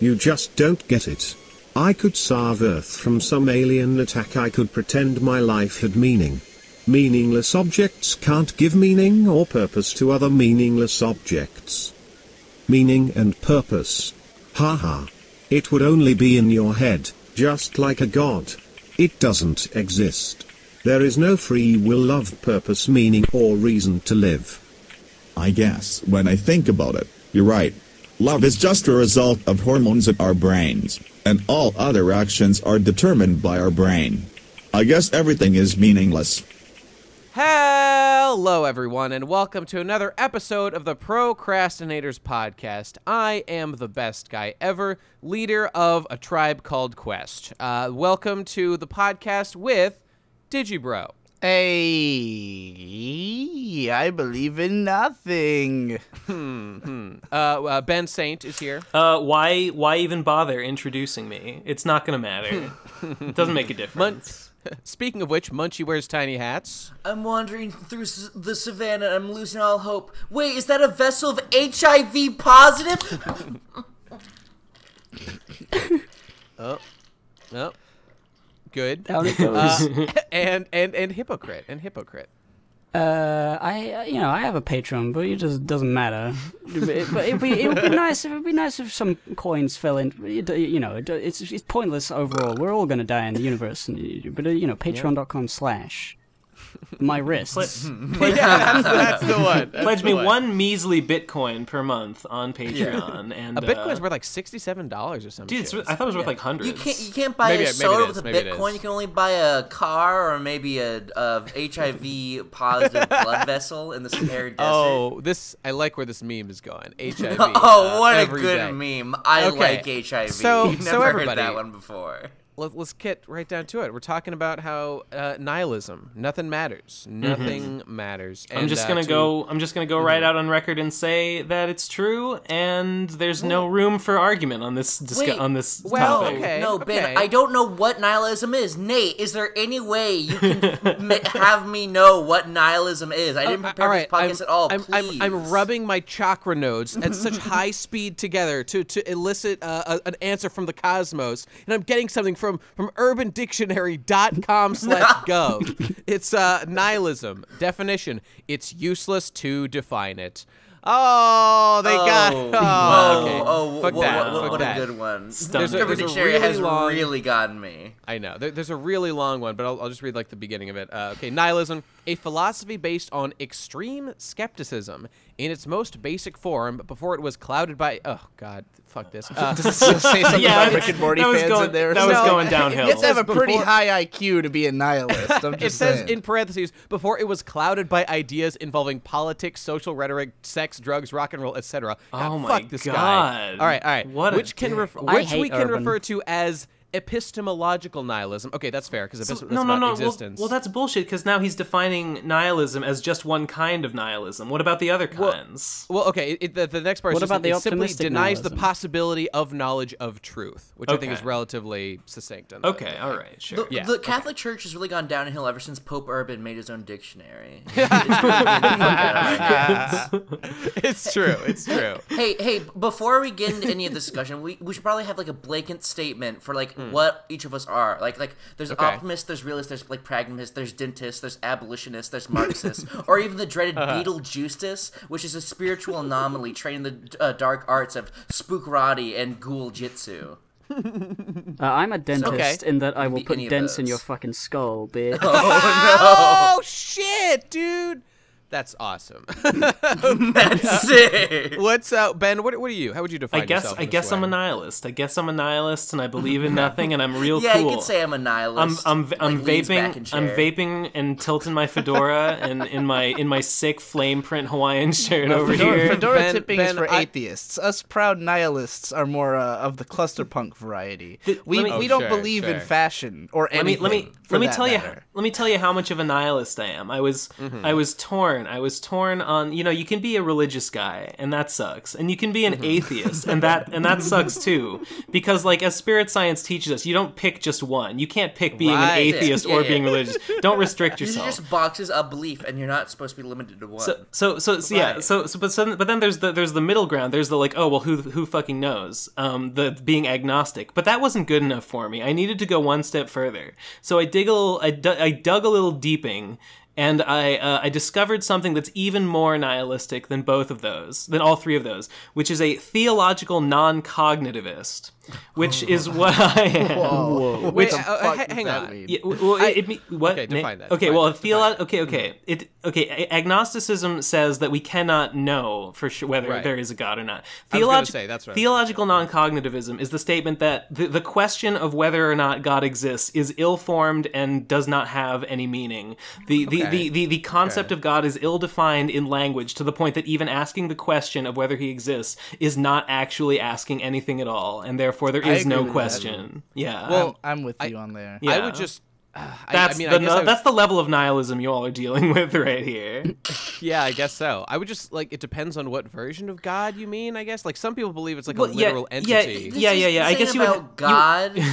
You just don't get it. I could starve Earth from some alien attack. I could pretend my life had meaning. Meaningless objects can't give meaning or purpose to other meaningless objects. Meaning and purpose. Haha. It would only be in your head, just like a god. It doesn't exist. There is no free will, love, purpose, meaning, or reason to live. I guess when I think about it, you're right. Love is just a result of hormones in our brains, and all other actions are determined by our brain. I guess everything is meaningless. Hello, everyone, and welcome to another episode of the Pro Crastinators Podcast. I am the best guy ever, leader of a tribe called Quest. Uh, welcome to the podcast with Digibro. Hey, I believe in nothing. Uh, uh, ben Saint is here. Uh, why why even bother introducing me? It's not gonna matter. it doesn't make a difference. Speaking of which, Munchy wears tiny hats. I'm wandering through the savannah and I'm losing all hope. Wait, is that a vessel of HIV positive? Oh, good. Down it goes. Uh, and and and Hippocrit and Hippocrit. Uh, I, uh, you know, I have a Patreon, but it just doesn't matter. It- but it'd be, it would be nice. It would be nice if some coins fell in. It, you know, it, it's it's pointless overall. We're all gonna die in the universe, and, but uh, you know, Patreon.com slash my wrists. yeah, that's the one. That's Pledge the me one. one measly Bitcoin per month on Patreon, and A Bitcoin's uh, worth like sixty-seven dollars or something. dude. It's, I thought it was worth like hundreds. You can't you can't buy Maybe a it- maybe it soda is, with a maybe Bitcoin. You can only buy a car or maybe a, a HIV positive blood vessel in the Sahara Desert. Oh, this I like where this meme is going. HIV. Oh, uh, what a good day. meme! I Okay. like HIV. So- You've so never everybody- heard that one before. Let, us get right down to it. We're talking about how uh, nihilism, nothing matters, nothing matters. I'm just uh, gonna to- go. I'm just gonna go right out on record and say that it's true, and there's no room for argument on this discu- Wait, on this well, topic. okay. no, Ben, okay. I don't know what nihilism is. Nate, is there any way you can ma- have me know what nihilism is? I didn't Uh, prepare all this right, podcast at all. I'm, I'm, please. I'm rubbing my chakra nodes at such high speed together to, to elicit uh, a, an answer from the cosmos, and I'm getting something from from UrbanDictionary.com slash gov. It's uh, nihilism definition. It's useless to define it. Oh, they got. Oh, Oh, oh, okay. oh, Fuck what, that. what, fuck what that. a good one. There's a, there's a Dictionary really has long. really gotten me. I know. There, there's a really long one, but I'll, I'll just read like the beginning of it. Uh, okay, nihilism, a philosophy based on extreme skepticism in its most basic form before it was clouded by. Oh God, fuck this. Uh, Say something Yeah, about Rick and Morty was fans going- in there. that was No, going downhill. You have to have a says pretty before- high IQ to be a nihilist. I'm it says saying. in parentheses before it was clouded by ideas involving politics, social rhetoric, sex, drugs, rock and roll, etc. Oh God, my fuck this God. guy. All right, all right. What a which can dick. refer, I which hate we can Urban. refer to as epistemological nihilism. Okay, that's fair because So- that's no, no, about no. Well, existence. well, that's bullshit because now he's defining nihilism as just one kind of nihilism. What about the other kinds? Well, okay. It, the, the next part What is about that the it simply optimistic denies the possibility of knowledge of truth, which I think is relatively succinct. on the- okay, all right, sure. The, Yeah, the Catholic Church has really gone downhill ever since Pope Urban made his own dictionary. It's really getting the fuck out of my hands. it's true. It's true. hey, hey! Before we get into any of the discussion, we, we should probably have like a blanket statement for like what each of us are. Like like there's. Okay. optimists, there's realists, there's like pragmatists, there's dentists, there's abolitionists, there's Marxists, or even the dreaded Uh-huh. Beetlejustice, which is a spiritual anomaly trained in the uh, dark arts of spookkarate and ghoul jitsu. Uh, I'm a dentist Okay. in that I will Be put dents in your fucking skull, bitch. Oh shit, dude! That's awesome. That's it. What's uh, Ben? What, what are you? How would you define I guess yourself I in this guess I'm a nihilist. I guess I'm a nihilist, and I believe in nothing, and I'm real Yeah, cool. you could say I'm a I'm nihilist. I'm I'm like, leans back vaping I'm vaping and tilting my fedora and in my in my sick flame print Hawaiian shirt over Fedora, here. fedora Ben- tipping is for I- atheists. Us proud nihilists are more uh, of the clusterpunk variety. We let me- we Oh, don't sure, beleave in fashion or Let me anything. let me for let me that tell you let me tell you how much of a nihilist I am. I was Mm-hmm. I was torn torn. I was torn on, you know, you can be a religious guy and that sucks. And you can be an atheist and that and that sucks too. Because like as spirit science teaches us, you don't pick just one. You can't pick being Right. an atheist Yeah, or yeah. being religious. Don't restrict yourself. These are just boxes of belief, and you're not supposed to be limited to one. So so so, so yeah so, so but so, but then there's the there's the middle ground there's the like oh well who who fucking knows um the being agnostic but that wasn't good enough for me I needed to go one step further so I dig a little I, du- I dug a little deeping and I uh, I discovered something that's even more nihilistic than both of those than all three of those which is a theological non-cognitivist which is what I am Whoa. Wait, What the uh, uh, fuck ha- does hang on. mean? yeah, w- well, it, it what? Okay, define that, Okay, define well, it, define theolo- okay, okay. It okay. Agnosticism says that we cannot know for sure whether Right. there is a God or not. I was say, that's right. Theological non-cognitivism is the statement that the, the question of whether or not God exists is ill-formed and does not have any meaning. The the, Okay. The, the, the concept of God is ill-defined in language to the point that even asking the question of whether he exists is not actually asking anything at all, and therefore there I is agree no with that. question. Yeah. Well, I'm, I'm with you on there. yeah. I would just. Uh, That's I mean, the I guess I would- that's the level of nihilism you all are dealing with right here. yeah, I guess so. I would just like it depends on what version of God you mean. I guess like some people believe it's like Well, a literal yeah, entity. This yeah, yeah, yeah. I guess ain't you would- about God. You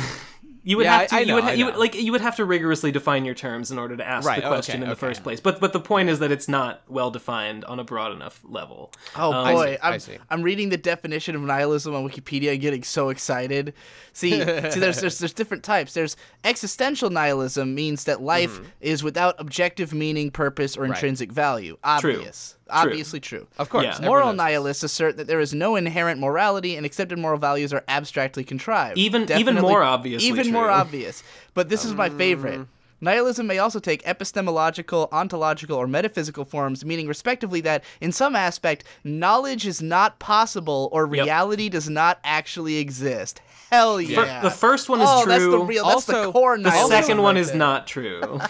would Yeah, have to. I- I you would. Ha- you would like. You would have to rigorously define your terms in order to ask Right, the question okay, in the okay. first place. But but the point is that it's not well defined on a broad enough level. Oh Um, boy, see, I I'm, see. I'm reading the definition of nihilism on Wikipedia and getting so excited. See, see, there's, there's there's different types. There's existential nihilism means that life Mm-hmm. is without objective meaning, purpose, or intrinsic value. Obvious, obviously true. Of course, Yeah. Moral nihilists assert that there is no inherent morality and accepted moral values are abstractly contrived. Even- even more obviously Even more obvious. But this is my favorite. Um. Nihilism may also take epistemological, ontological, or metaphysical forms, meaning respectively that, in some aspect, knowledge is not possible or Yep. reality does not actually exist. Hell yeah! the first one is oh, true. that's the real. That's the Also- core the second one right is there. not true.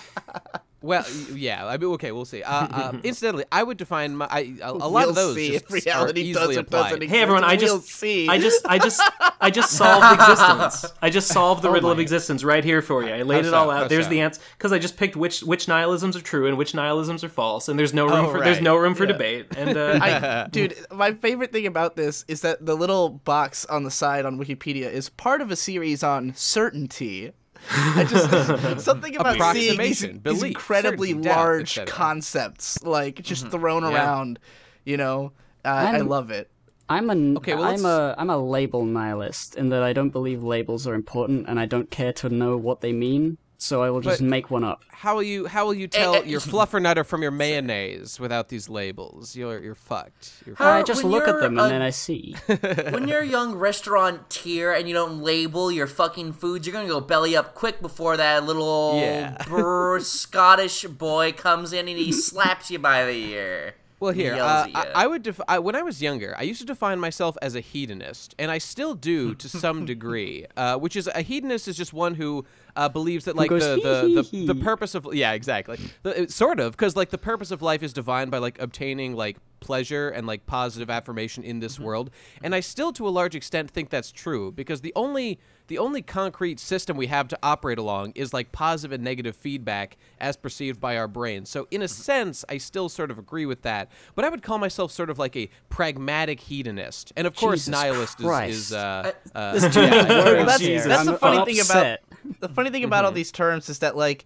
Well, yeah. I mean, okay, we'll see. Uh, uh, incidentally, I would define my I, a, a lot We'll of those see just if reality are easily does or applied. doesn't hey everyone, I We'll just, see. I just, I just, I just solved existence. I just solved the riddle of existence right here for you. I laid How it all out. How There's so? the answer because I just picked which which nihilisms are true and which nihilisms are false, and there's no room Oh, for there's no room for Yeah. debate. And uh, I, dude, my favorite thing about this is that the little box on the side on Wikipedia is part of a series on certainty. I just something about seeing these, Approximation, these incredibly certainty, doubt, large etc. concepts like just thrown Yeah. around. You know, uh, I love it. I'm an Okay, well, I'm let's- a I'm a label nihilist in that I don't believe labels are important and I don't care to know what they mean, so I will just But- make one up. How will you how will you tell eh, your fluffernutter from your mayonnaise without these labels? You're you're fucked. You're How- I just when look at them a- and then I see. when you're a young restaurateur and you don't label your fucking foods, you're gonna go belly up quick before that little old Yeah. brr Scottish boy comes in and he slaps you by the ear. Well, here, uh, I. I would. Def- I, when I was younger, I used to define myself as a hedonist, and I still do to some degree. Uh, which is a hedonist is just one who uh, believes that like goes, the the, the, the purpose of yeah exactly the, it- sort of because like the purpose of life is defined by like obtaining like pleasure and like positive affirmation in this world, and I still to a large extent think that's true because the only the only concrete system we have to operate along is like positive and negative feedback as perceived by our brains. So in a sense, I still sort of agree with that. But I would call myself sort of like a pragmatic hedonist, and of course, Jesus nihilist is, Christ. is uh, uh, There's too many Well, that's, that's the funny I'm thing upset. about the funny thing about all mm-hmm. these terms is that like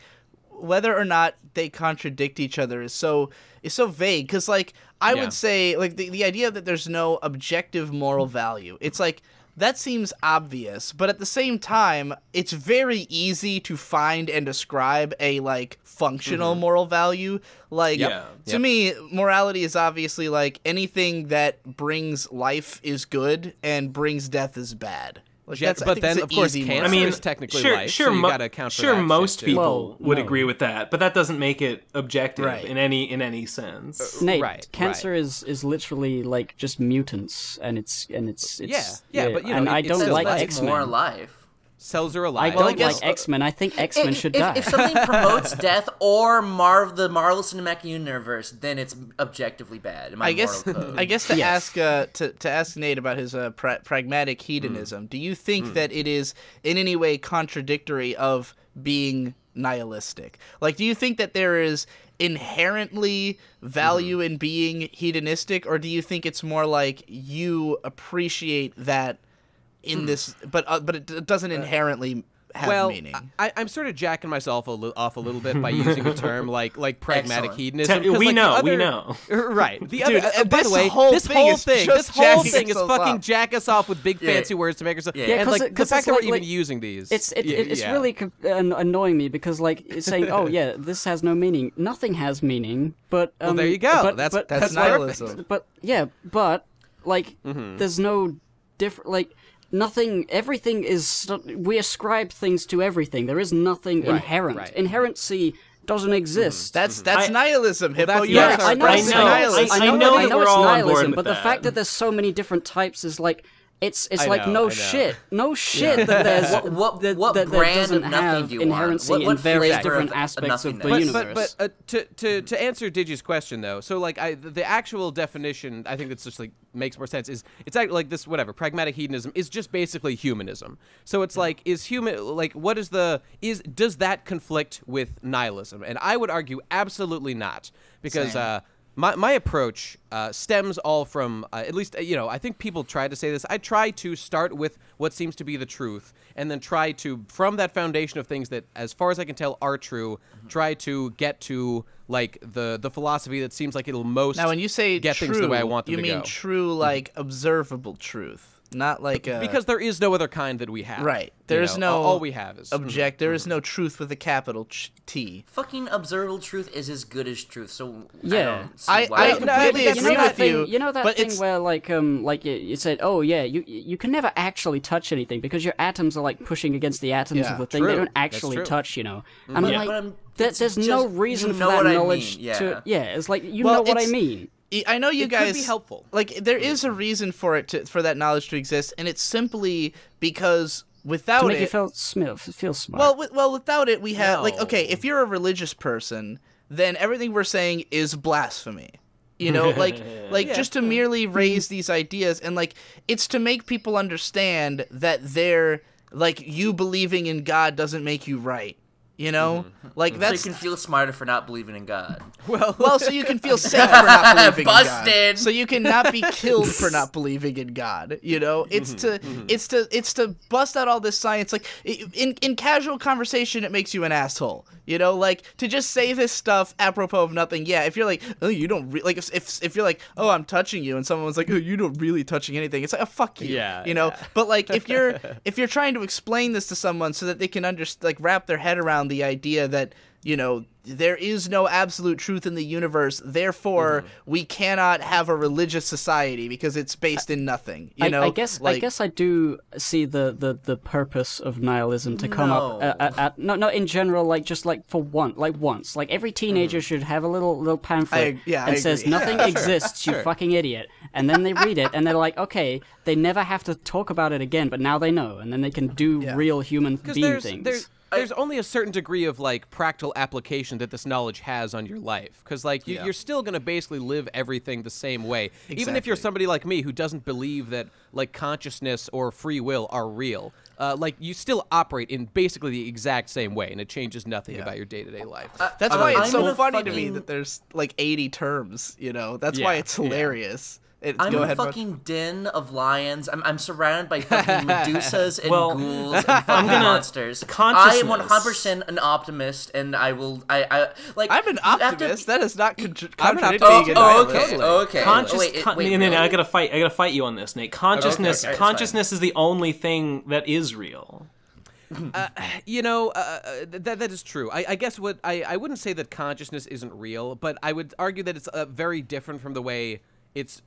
whether or not they contradict each other is so is so vague. Because like I Yeah. would say like the, the idea that there's no objective moral value it's like that seems obvious but at the same time it's very easy to find and describe a like functional mm-hmm. moral value. Like Yeah. to me morality is obviously like anything that brings life is good and brings death is bad like Yeah, that's, I but then, of course, cancer I mean, is technically sure, life, sure, so you gotta account for sure, that most shit, people Well, would no. agree with that, but that doesn't make it objective Right. in any in any sense. Uh, Nate, Right, cancer right. is is literally like just mutants, and it's and it's, it's Yeah, yeah, but, you know, and it- I it's don't still like life. That's X more life. Cells are I don't I guess- like X Men. I think X Men should if, die. If something promotes death or Marv the Marvel Cinematic Universe, then it's objectively bad. In my I guess moral code. I guess to Yes. ask uh, to to ask Nate about his uh, pra- pragmatic hedonism. Do you think that it is in any way contradictory of being nihilistic? Like, do you think that there is inherently value in being hedonistic, or do you think it's more like you appreciate that in this, but uh, but it, d- doesn't inherently have well, meaning? I, I'm sort of jacking myself a li- off a little bit by using a term like like pragmatic Excellent. hedonism. Te- we like, the know, we know. Right. The Dude, other, uh, uh, by this the way, whole this thing whole is thing, this whole thing is fucking up. jack us off with big Yeah. fancy words to make us. Yeah. Yeah, and 'cause like it- the 'cause fact it's that we're like- even like- using these. It's it, it, it's yeah. really conf- an- annoying me because like it's saying, oh yeah, this has no meaning. Nothing has meaning. But um, there you go. But, That's- but, That's nihilism. But yeah, but like Mm-hmm. there's no different like. Nothing. Everything is. We ascribe things to everything. There is nothing inherent. right. Inherency doesn't mm-hmm. exist. Mm-hmm. That's mm-hmm. that's I- nihilism, Hippo. that's- You're yes, I know, I know. I- I know, know I that know we're it's all on board nihilism, with but the fact that there's so many different types is like it's it's I like know, no shit, no shit that there's What- what- that, what that, that brand of doesn't nothing have do you want? inherency What- what in various different of aspects of the nothingness? but, universe. But, but uh, to, to to answer Digi's question though, so like I the, the actual definition I think that's just like makes more sense is it's like this whatever pragmatic hedonism is just basically humanism. So it's like is human like what is the is does that conflict with nihilism? And I would argue absolutely not because Same. uh my, my approach uh, stems all from uh, at least uh, you know I think people try to say this. I try to start with what seems to be the truth, and then try to from that foundation of things that, as far as I can tell, are true. Try to get to like the the philosophy that seems like it'll most Now, when you say get true, things the way I want them you to mean go. true, like observable truth, not like a because there is no other kind that we have. right. There's know, no all, all we have is object. There is no truth with a capital T. Fucking observable truth is as good as truth. So Yeah. I don't see I- why I you completely would agree you know with thing, you, You know that but thing it's- where like um like you, you said, oh yeah, you you can never actually touch anything because your atoms are like pushing against the atoms Yeah, of the thing. They don't actually touch, you know. And Yeah. I'm But like, I'm- there- it's there's no reason you for that what I knowledge mean, to. yeah. Yeah, it's like you Well, know what I mean. I- I know you It could guys be helpful. Like there mm-hmm. is a reason for it to for that knowledge to exist, and it's simply because without To make it, you feel smil- feel smart. Well, wi- well, without it, we have like okay, if you're a religious person, then everything we're saying is blasphemy. You know, like like just to merely raise these ideas and like it's to make people understand that they're like you believing in God doesn't make you right. You know, mm-hmm. like mm-hmm. So that's you can feel smarter for not believing in God. well. well, so you can feel safe for not believing in God. Busted. So you can not be killed for not believing in God. You know, mm-hmm. it's to it's to it's to bust out all this science. Like in in casual conversation, it makes you an asshole. You know, like to just say this stuff apropos of nothing. Yeah, if you're like, oh, you don't re-, like if, if if you're like, oh, I'm touching you, and someone's like, oh, you don't really touching anything. It's like, oh, fuck you. Yeah, You know, yeah. but like if you're if you're trying to explain this to someone so that they can understand, like wrap their head around the idea that you know there is no absolute truth in the universe therefore Mm-hmm. we cannot have a religious society because it's based in nothing you I, know I guess like, I guess I do see the, the, the purpose of nihilism to come up No. at, at, at no no in general like just like for one like once like every teenager should have a little little pamphlet Mm. I- yeah, and I says agree. nothing exists you fucking idiot and then they read it and they're like okay they never have to talk about it again but now they know and then they can do Yeah. real human being there's, things. there's there's only a certain degree of like practical application that this knowledge has on your life because like you, Yeah. you're still going to basically live everything the same way. Even if you're somebody like me who doesn't believe that like consciousness or free will are real uh, like you still operate in basically the exact same way and it changes nothing about your day-to-day life. That's I'm- why it's I'm so in a funny to me that there's like 80 terms you know? That's why Yeah, it's yeah. hilarious It- I'm go in a ahead Rush. fucking den of lions. I'm, I'm surrounded by fucking Medusas and Well, ghouls and fucking gonna- monsters. I am 100% an optimist, and I will. I, I like. i'm an you have to optimist that is not contra- contradicting Oh, oh, nihilist. okay, okay. Conscious, wait, it- con- wait, and then I gotta fight. I gotta fight you on this, Nate. Consciousness, okay, it's fine. consciousness is the only thing that is real. you know uh, uh, that that is true I, I guess what I, I wouldn't say that consciousness isn't real but i would argue that it's uh, very different from the way it's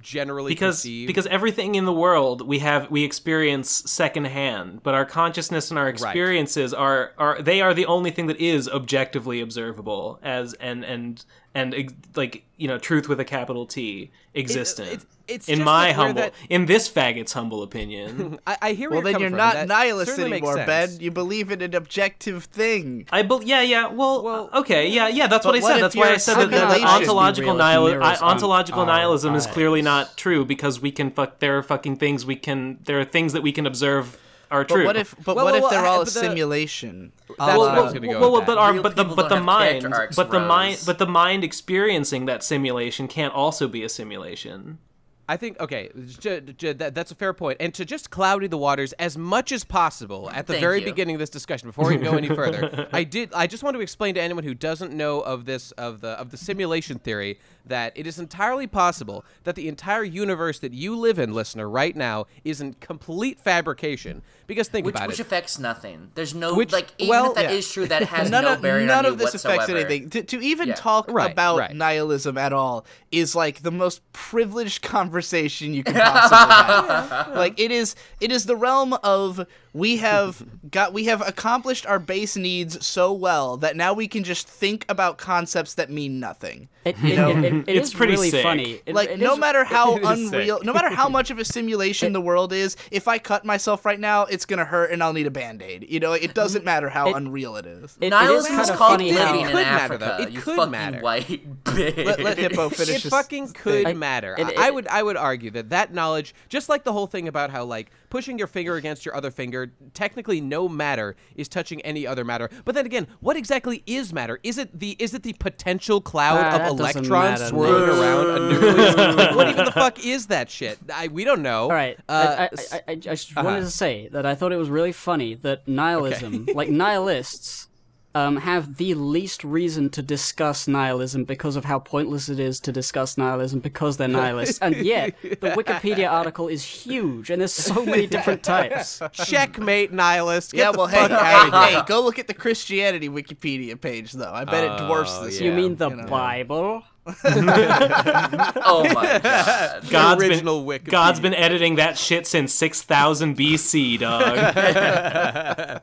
generally because perceived. because everything in the world we have we experience secondhand, but our consciousness and our experiences are are they are the only thing that is objectively observable as and and and like you know truth with a capital T existent. it- it's in just my like humble that- in this faggot's humble opinion. I, I hear where well then you're you're coming not. That nihilist anymore ben you believe in an objective thing I believe. yeah yeah well, Well- uh, okay yeah yeah that's what I said that's why I said that the, the ontological nihil- I- ontological our nihilism is clearly not true because we can fuck there are fucking things we can there are things that we can observe are But true. what if? But Well, what well, if they're well, all a but the- simulation? Uh, That's A what la- I was gonna go well, well, with but that. our, but the but the mind, but the mind, but the mind experiencing that simulation can't also be a simulation. I think okay, j- j- that, that's a fair point. And to just cloudy the waters as much as possible at the Thank very you. beginning of this discussion, before we go any further, I did. I just want to explain to anyone who doesn't know of this of the of the simulation theory that it is entirely possible that the entire universe that you live in, listener, right now, is in complete fabrication. Because think which, about which it. Which affects nothing. There's no Which- like even well, if that is yeah. true, that has none no of bearing none on you of this whatsoever. affects anything. To, to even Yeah. talk Right, about right. nihilism at all is like the most privileged conversation you can possibly have. Like it is, it is the realm of we have got we have accomplished our base needs so well that now we can just think about concepts that mean nothing. It, it, know, it, it, it it's is pretty really sick. funny. It- like it no is- matter how it is sick. unreal no matter how much of a simulation the world is if i cut myself right now it's gonna hurt and i'll need a band-aid you know it doesn't matter how It- unreal it is it- it is Nihilism kind is of called funny living how It in could matter, though. It you could fucking matter. white bitch. let, let hippo finish it fucking could I- matter. it- I- I would I would argue that that knowledge, just like the whole thing about how like pushing your finger against your other finger, technically no matter is touching any other matter. But then again, what exactly is matter? Is it the is it the potential cloud Ah, of electrons swirling no. around a nucleus? What even the fuck is that shit? I, we don't know. All right. Uh, I, I, I, I just uh-huh. wanted to say that I thought it was really funny that nihilism, like nihilists, um, have the least reason to discuss nihilism because of how pointless it is to discuss nihilism because they're nihilists. and yet, the Wikipedia article is huge and there's so many different types. checkmate nihilist. Get yeah the well hey, fuck outta hey, here. hey go look at the christianity wikipedia page though i bet it dwarfs this yeah. You mean the you know. Bible? oh my god. God's original been, Wikipedia. God's been editing that shit since 6000 BC, dog.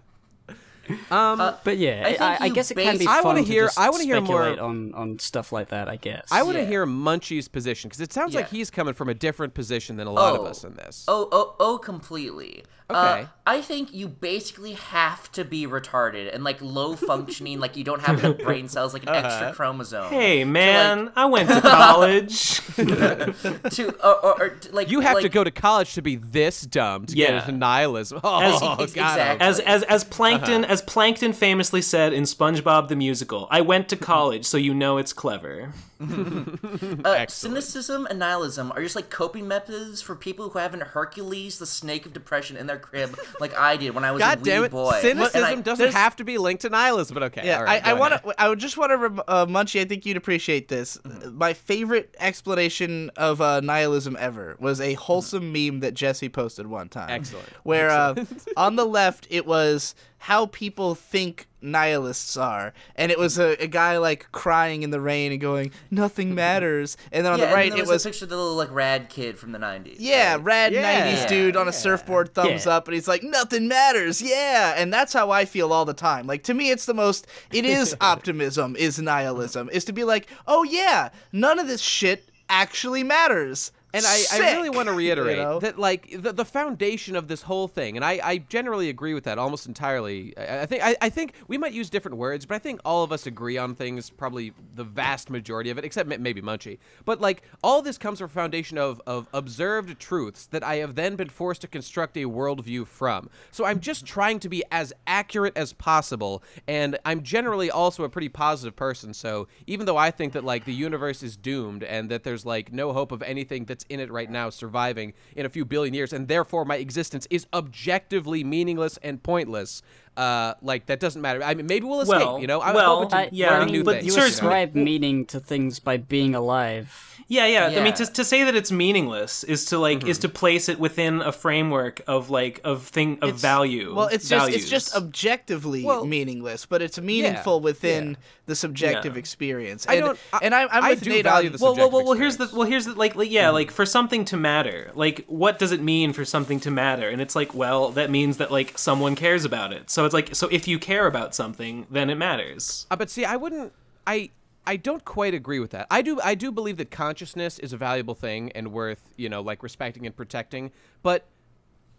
But yeah, I I, I, guess it can be base- I fun wanna hear- just I wanna hear more- speculate on, on stuff like that, I guess. I want to Yeah. hear Munchy's position because it sounds like he's coming from a different position than a lot of Oh. us in this. Oh, oh, oh, completely. Okay. Uh, I think you basically have to be retarded and like low functioning, like you don't have enough brain cells, like an Uh-huh. extra chromosome. hey, man, I went to college. To or, or, or to, like You have to go to college to be this dumb to Yeah. get into nihilism. Oh, As- God. exactly. As as as Plankton Uh-huh. as Plankton famously said in SpongeBob the musical, I went to college, so you know it's clever. Uh, cynicism and nihilism are just like coping methods for people who haven't Hercules, the snake of depression, in their crib, like I did when I was God a damn wee it! boy. Cynicism I- doesn't there's- have to be linked to nihilism, but okay. Yeah, all right, I, I want to. I would just want to, rem- uh, Munchy. I think you'd appreciate this. My favorite explanation of uh, nihilism ever was a wholesome meme that Jesse posted one time. Excellent. Where Uh, on the left it was how people think nihilists are, and it was a, a guy like crying in the rain and going, "Nothing matters," and then on yeah, the right there it was, was a picture of the little like rad kid from the '90s. yeah, right? rad Yeah. 90s dude on a surfboard, thumbs up, and he's like, nothing matters. Yeah. And that's how I feel all the time. Like, to me, it's the most, it is optimism, is nihilism, is to be like, oh, yeah, none of this shit actually matters. And I, I really want to reiterate You know? that, like, the, the foundation of this whole thing, and I, I generally agree with that almost entirely. I, I think I, I think we might use different words, but I think all of us agree on things, probably the vast majority of it, except maybe Munchy. But like, all this comes from a foundation of of observed truths that I have then been forced to construct a worldview from. So I'm just trying to be as accurate as possible, and I'm generally also a pretty positive person. So even though I think that like the universe is doomed and that there's like no hope of anything that's in it right now surviving in a few billion years, and therefore my existence is objectively meaningless and pointless. Uh, like that doesn't matter. I mean, maybe we'll escape. Well, you know, I'm well, open to I, yeah, learning I new mean, but things. you sure, know? ascribe meaning to things by being alive. Yeah, yeah. I mean, to, to say that it's meaningless is to like Mm-hmm. is to place it within a framework of like of thing of It's- value. Well, it's just it's just objectively Well, meaningless, but it's meaningful within yeah. the subjective Yeah. experience. I And, don't- I- and I'm, I'm I with do Nate value on, the well, well, well, subjective well. Here's the well. Here's the like, like yeah, like for something to matter, like what does it mean for something to matter? And it's like, well, that means that like someone cares about it. So it's like, so if you care about something, then it matters. Uh, but see, I wouldn't. I I don't quite agree with that. I do. I do believe that consciousness is a valuable thing and worth you know like respecting and protecting. But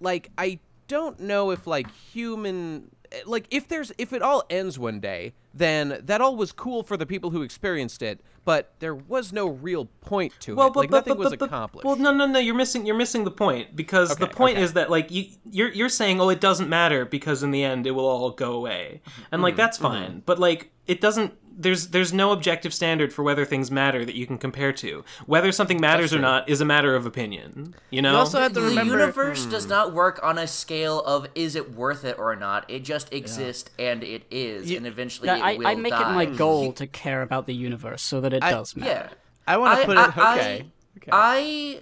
like I don't know if like human like if there's if it all ends one day, then that all was cool for the people who experienced it, but there was no real point to well, it. but, like but, nothing but, was accomplished. Well, no, no, no. You're missing. You're missing the point because the point okay. is that like you, you're you're saying, oh, it doesn't matter because in the end it will all go away, and Mm-hmm, like that's fine. But like it doesn't. There's there's no objective standard for whether things matter that you can compare to. Whether something matters or not is a matter of opinion. You know. You also have to remember, the universe Hmm. does not work on a scale of is it worth it or not. It just exists and it is, You- and eventually Yeah, it I, will I make die. it my goal to care about the universe so that it I- does matter. Yeah. I want to put it. I, okay, okay. I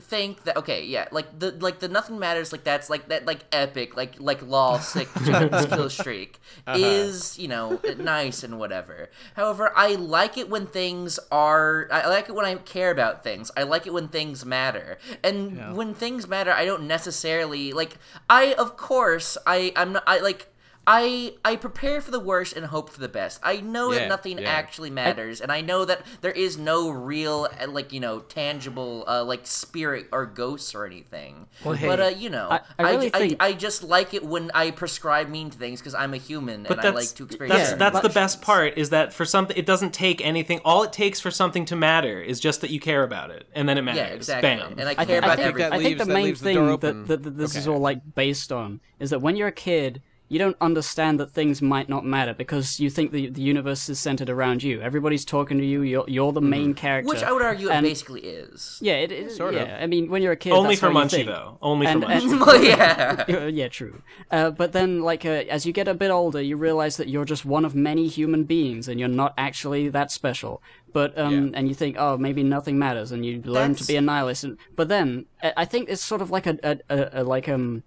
think that okay, yeah, like the like the nothing matters like that's like that like epic like like law sick kill streak Uh-huh. is you know nice and whatever. However, I like it when things are I like it when I care about things. I like it when things matter. And when things matter, I don't necessarily like I of course I I'm not I like I I prepare for the worst and hope for the best. I know Yeah, that nothing yeah. actually matters, and I know that there is no real, uh, like you know, tangible, uh, like spirit or ghosts or anything. Well, but uh, you know, I- I really I, think- I, just like it when I prescribe mean to things because I'm a human But and I like to experience. that's Yeah. that's the best part is that for something it doesn't take anything. All it takes for something to matter is just that you care about it, and then it matters. Yeah, exactly. Bam. And I I, care thi- I about think, everything. that I think the main leaves the thing open. that, that, that this is all like based on is that when you're a kid, you don't understand that things might not matter because you think the the universe is centered around you. Everybody's talking to you. You're you're the main character. Mm-hmm. Which I would argue it basically is. Yeah, it is. Sort of. yeah, I mean, when you're a kid, Only that's for how Munchy though. Only And- for Munchy. Well, yeah. Uh, yeah, true. Uh, but then, like, uh, as you get a bit older, you realize that you're just one of many human beings, and you're not actually that special. But um, and you think, oh, maybe nothing matters, and you learn to be a nihilist. And, but then, I I think it's sort of like a, a, a, a like um,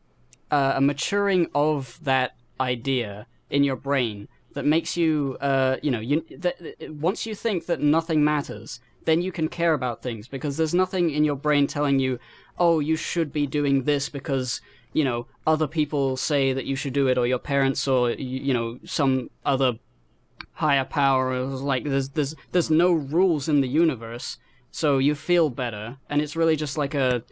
uh, a maturing of that idea in your brain that makes you, uh, you know, you once you think that nothing matters, then you can care about things because there's nothing in your brain telling you, oh, you should be doing this because you know other people say that you should do it, or your parents, or you, know some other higher power. Like there's there's there's no rules in the universe, so you feel better, and it's really just like a,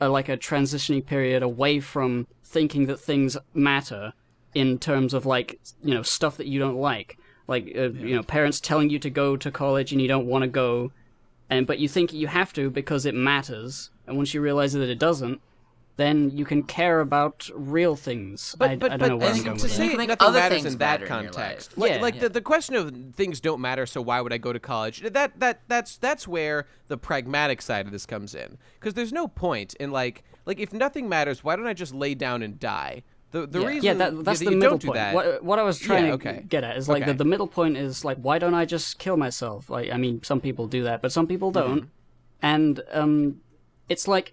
a like a transitioning period away from thinking that things matter in terms of like you know stuff that you don't like like uh, you know parents telling you to go to college and you don't want to go and but you think you have to because it matters and once you realize that it doesn't then you can care about real things But I, but I but don't know where I'm going to with say that. You nothing other matters things in that matter context, life. like, Yeah. like Yeah. The, the question of things don't matter, so why would I go to college? That that that's that's where the pragmatic side of this comes in, because there's no point in like like if nothing matters, why don't I just lay down and die? The the Yeah. reason yeah, that, that's that the you middle don't do point. that. What, what I was trying Yeah, to get at is like Okay. the, the middle point is like, why don't I just kill myself? Like, I mean, some people do that, but some people Mm-hmm. don't. And um, it's like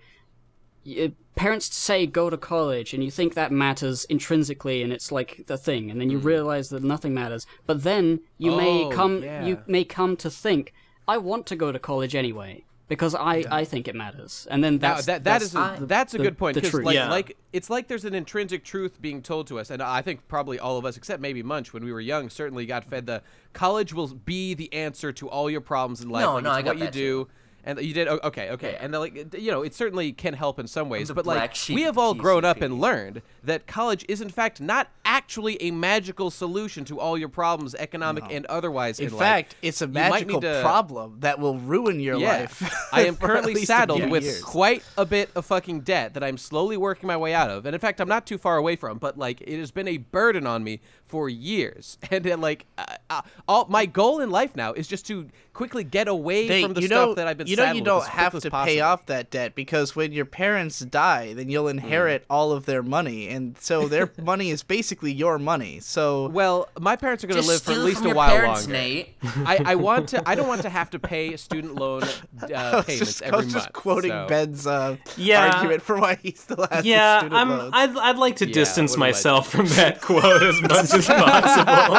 y- parents say go to college, and you think that matters intrinsically, and it's like the thing, and then you realize that nothing matters. But then you may Mm. Oh, come, yeah. you may come to think, I want to go to college anyway. Because I, I think it matters, and then Now, that's that that that's is a, that's a the- good point the because truth. like Yeah. like it's like there's an intrinsic truth being told to us, and I think probably all of us, except maybe Munch, when we were young, certainly got fed the college will be the answer to all your problems in life. No, like, no, it's I got what you that do. And you did okay, okay, Yeah. and like you know, it certainly can help in some ways. But like we have all grown up and learned that college is in fact not actually a magical solution to all your problems, economic and otherwise. In in fact, life. it's a magical to- problem that will ruin your yeah. life. I am currently saddled with years. quite a bit of fucking debt that I'm slowly working my way out of. And in fact, I'm not too far away from, but like it has been a burden on me for years. And uh, like uh, uh, all my goal in life now is just to quickly get away They- from the stuff know, that I've been you know, you don't with as quick have as to pay off that debt because when your parents die, then you'll inherit all of their money, and so their money is basically your money. So Well, my parents are going to live for at least from a while parents, longer. Nate. I, I want to. I don't want to have to pay student loan uh, payments just, I every was month. just quoting so- Ben's uh, Yeah. argument for why he still has Yeah, student I'm. loans. I'd, I'd like to Yeah, distance what a legend. myself from that quote as much as possible.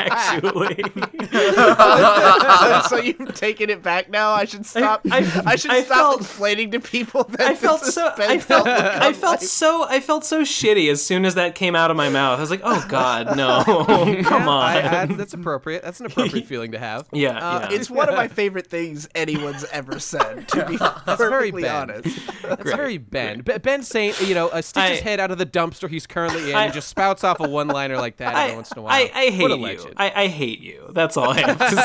actually, so you've taken it back now. I should stop. I, I- should I stop felt- explaining to people that I felt this so has been I felt I felt life. so I felt so shitty as soon as that came out of my mouth. I was like, "Oh god, no. Come on." I, I, that's appropriate. That's an appropriate feeling to have. yeah, Uh, yeah. It's one of my favorite things anyone's ever said. To be very perfectly Ben. honest. That's very Ben. B- Ben saying, you know, uh, sticks his head out of the dumpster he's currently in I- and just spouts off a one-liner like that every I, once in a while. I, I hate what a you. legend. I, I hate you. That's all I have to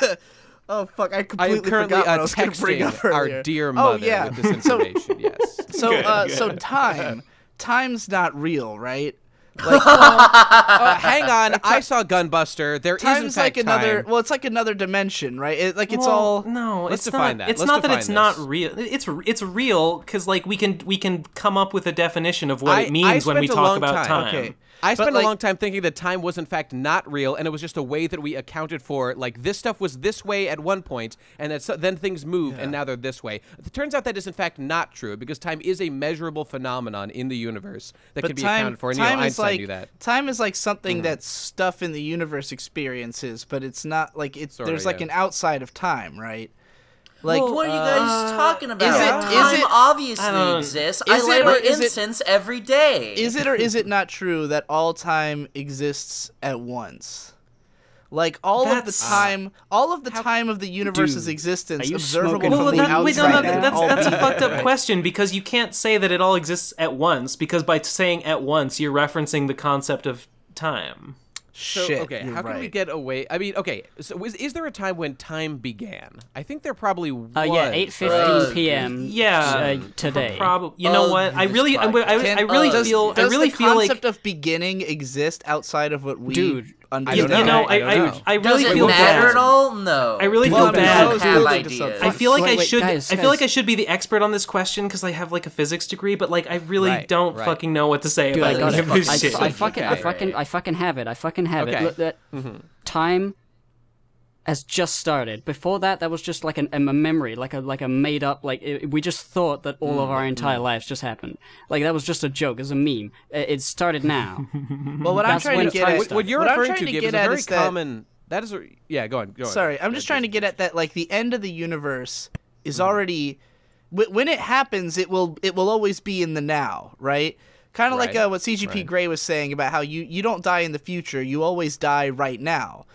say. Oh fuck! I I completely am currently forgot what uh, I was bring up texting our earlier. dear Oh, mother yeah. with this information. yes. So, Good, uh, good. so time, time's not real, right? Uh, hang on, I saw Gunbuster. There is in Time's fact like another. time. Well, it's like another dimension, right? It, like it's Well, all. no. Let's it's define not, that. It's Let's not that define it's not real. It's it's real because like we can we can come up with a definition of what I- it means when we talk about time- time. Okay. I But, spent like- a long time thinking that time was in fact not real, and it was just a way that we accounted for. Like this stuff was this way at one point, and that so, then things move, and now they're this way. It turns out that is in fact not true because time is a measurable phenomenon in the universe that But can be time, accounted for. And you know, time is Einstein like that. Time is like something mm-hmm. that stuff in the universe experiences, but it's not like it's Sorta, there's like yeah. an outside of time, right? Like What are you uh, guys talking about? it- is Time it- obviously I exists. is I it light or my it- incense every day. is it or is it not true that all time exists at once? Like all of the That's- time, all of the time of the universe's Dude, existence are you observable smoking from Well, the weed? that, wait, no, outside. no, can that's that's a fucked up right? question because you can't say that it all exists at once because by saying at once you're referencing the concept of time. So, Shit, okay, you're how can we get away? I mean, okay, so is, is there a time when time began? I think there probably was. Uh, yeah, eight fifteen p.m. Yeah, uh, today. Probably. You know Ugh, what? I really, I, I, I, Can- I really uh, feel, does I really the feel like concept of beginning exist outside of what we Dude, understand? you, you know, I, I don't I, know. I, Does really it feel matter bad. at all? No. I really Well, feel bad. don't have Building to ideas. I feel like Wait, I should. guys, I feel like I should be the expert on this question because I have like a physics degree, but like I really Right, don't right. fucking know what to say Dude, I about got it. of this I, shit. I fucking, I Okay. fucking, I fucking have it. I fucking have Okay. it. Look, that mm-hmm. time has just started. Before that, that was just like an, a memory, like a like a made up. Like it, we just thought that all of our mm, entire mm. lives just happened. Like that was just a joke, as a meme. It, it started now. Well, what I'm That's trying to get at, to. What you're what referring trying to, Gib, get is a at very is that- common. That is, a, yeah. Go on. Go on. Sorry, I'm just trying to get at that. Like the end of the universe is mm. already. When it happens, it will it will always be in the now, right? Kind of like uh, what CGP right. Grey was saying about how you you don't die in the future, you always die right now.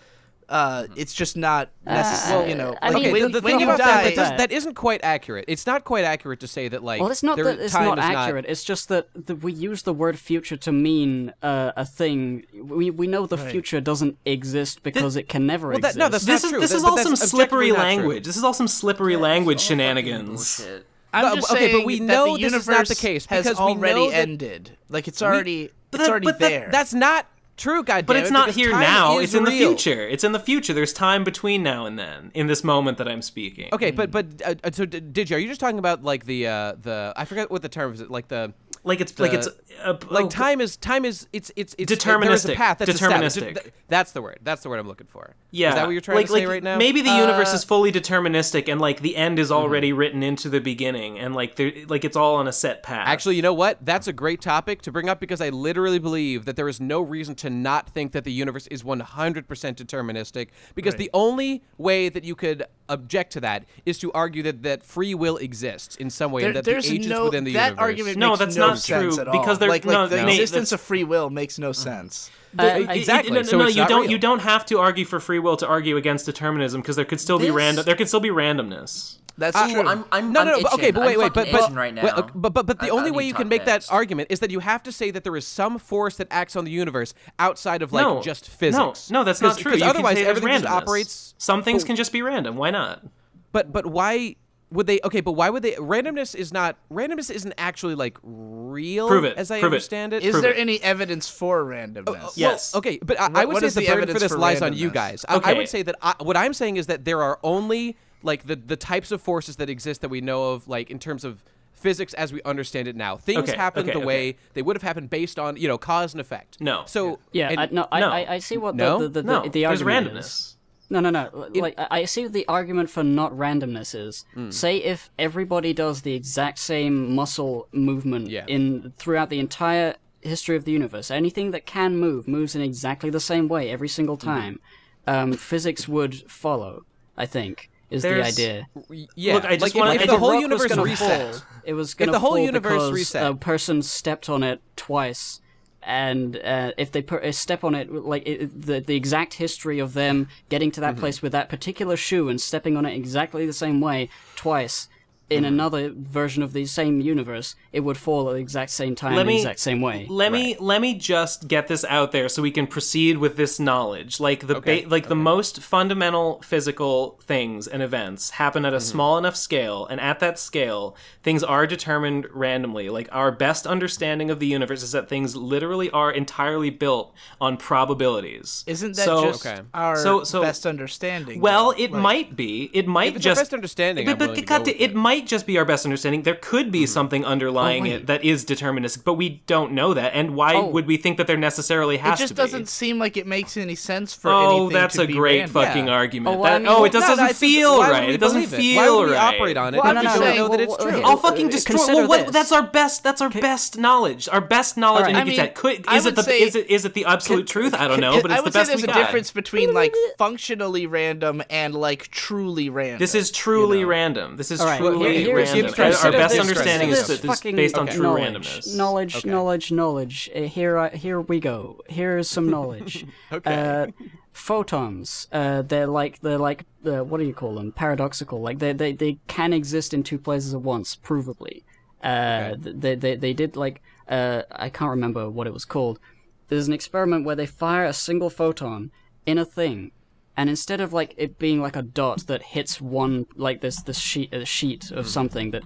Uh, it's just not necessary, you know. I like, mean, when, the, the when you die, that, that, does, That- that isn't quite accurate. It's not quite accurate to say that like. Well, it's not there- that it's not is accurate. It's just that, that we use the word future to mean uh, a thing. We we know the future doesn't exist because it can never Well, that- exist. no, that's this not is true. this That- is all some slippery objectively true. language. This is all some slippery language It's all fucking shenanigans. I'm just but- okay, but saying we that know the this is universe not the case has because we know already that- ended. Like it's already But it's already but that- there. That's not true, God. But it's not here now. It's in the future. It's in the future. There's time between now and then. In this moment that I'm speaking. Okay, but but uh, uh, so did you? Are you just talking about like the uh, the I forget what the term is. Like the Like it's like it's uh, like oh, time is time is it's it's it's is a Deterministic. path that's. Deterministic. Th- That's the word. That's the word I'm looking for. Yeah, Is that what you're trying like, to say like, right now? Maybe the universe Uh, is fully deterministic, and like the end is Mm-hmm. already written into the beginning, and like there, like it's all on a set path. Actually, you know what? That's a great topic to bring up because I literally believe that there is no reason to not think that the universe is 100% deterministic because the only way that you could object to that is to argue that, that free will exists in some way There- and that there's the agents no within the that universe. argument No, makes that's no not sense true, at all. because there- like, like no, the Nate, existence of free will makes no sense. Uh, it- it- exactly. no, So no, it's you don't. real. You don't have to argue for free will to argue against determinism because there could still be random. There could still be randomness. That's Ooh, true. I'm, I'm, no, I'm no, no, but okay, but wait, I'm wait, but but, right now. wait, okay, but but but the I- I only need way you can make that argument is that you have to say that there is some force that acts on the universe outside of like no, just physics. No, no, that's not true. Because otherwise say there's everything just operates. Some things But- can just be random. Why not? But but why would they? Okay, but why would they? Randomness is not. Randomness isn't actually like real. Prove it. as I Prove it. understand it. Is prove there it. any evidence for randomness? Oh, oh, well, Yes. okay, but I, I would say the, the burden for this for lies on you guys. I, I would say that I, what I'm saying is that there are only like the the types of forces that exist that we know of, like in terms of physics as we understand it now. Things Okay, happen okay, the okay. way they would have happened based on you know cause and effect. No. So yeah, and- I, no, I, no. I, I see what No? the the, the, No, the, the there's argument randomness. is. No, no, no. l- Like I I see what the argument for not randomness is. Hmm. Say if everybody does the exact same muscle movement Yeah. in throughout the entire history of the universe, anything that can move moves in exactly the same way every single Mm-hmm. time. um, physics would follow. I think is There's- the idea. Yeah. Look, I just like, wanna- if, if the whole rock was universe gonna reset. fall, it was going to the whole fall universe because reset- a person stepped on it twice. And uh, if they put a step on it, like it, the the exact history of them getting to that Mm-hmm. place with that particular shoe and stepping on it exactly the same way twice in Mm-hmm. another version of the same universe, it would fall at the exact same time, Let me- the exact same way. Let me let me just get this out there so we can proceed with this knowledge. Like the Okay, ba- like the most fundamental physical things and events happen at a small enough scale, and at that scale, things are determined randomly. Like our best understanding of the universe is that things literally are entirely built on probabilities. Isn't that so, just Okay. our So- so- best understanding? Well, it Like- might be. It might If it's just best understanding, But, I'm but willing to with it it. might just be our best understanding. There could be mm-hmm. something underlying wait. it that is deterministic, but we don't know that. And why Oh. would we think that there necessarily has to be? It just doesn't seem like it makes any sense for Oh, anything that's a great random. fucking Yeah. argument. Oh, well, I mean- oh, it No, doesn't feel right. It doesn't feel Why would we right. operate on it? Well, if no, we no, don't no, know that it's true? I'll fucking destroy. Well, what, that's our best. That's our best knowledge. Our best knowledge. I mean. Could, is it the say- is it is it the absolute truth? I don't know, but it's I the would best say there's we a got. difference between like functionally random and like truly random. This is truly random. This is All right, truly here- here's- random. Our best understanding is that this is fucking based on true knowledge. randomness. Knowledge, Okay. knowledge, knowledge. Uh, here, I, here we go. Here's some knowledge. uh, photons. Uh, they're like they're like uh, what do you call them? Paradoxical. Like they they they can exist in two places at once, provably. Uh, th- they, they they did like uh, I can't remember what it was called. There's an experiment where they fire a single photon in a thing, and instead of like it being like a dot that hits one like this this sheet a sheet of mm. something that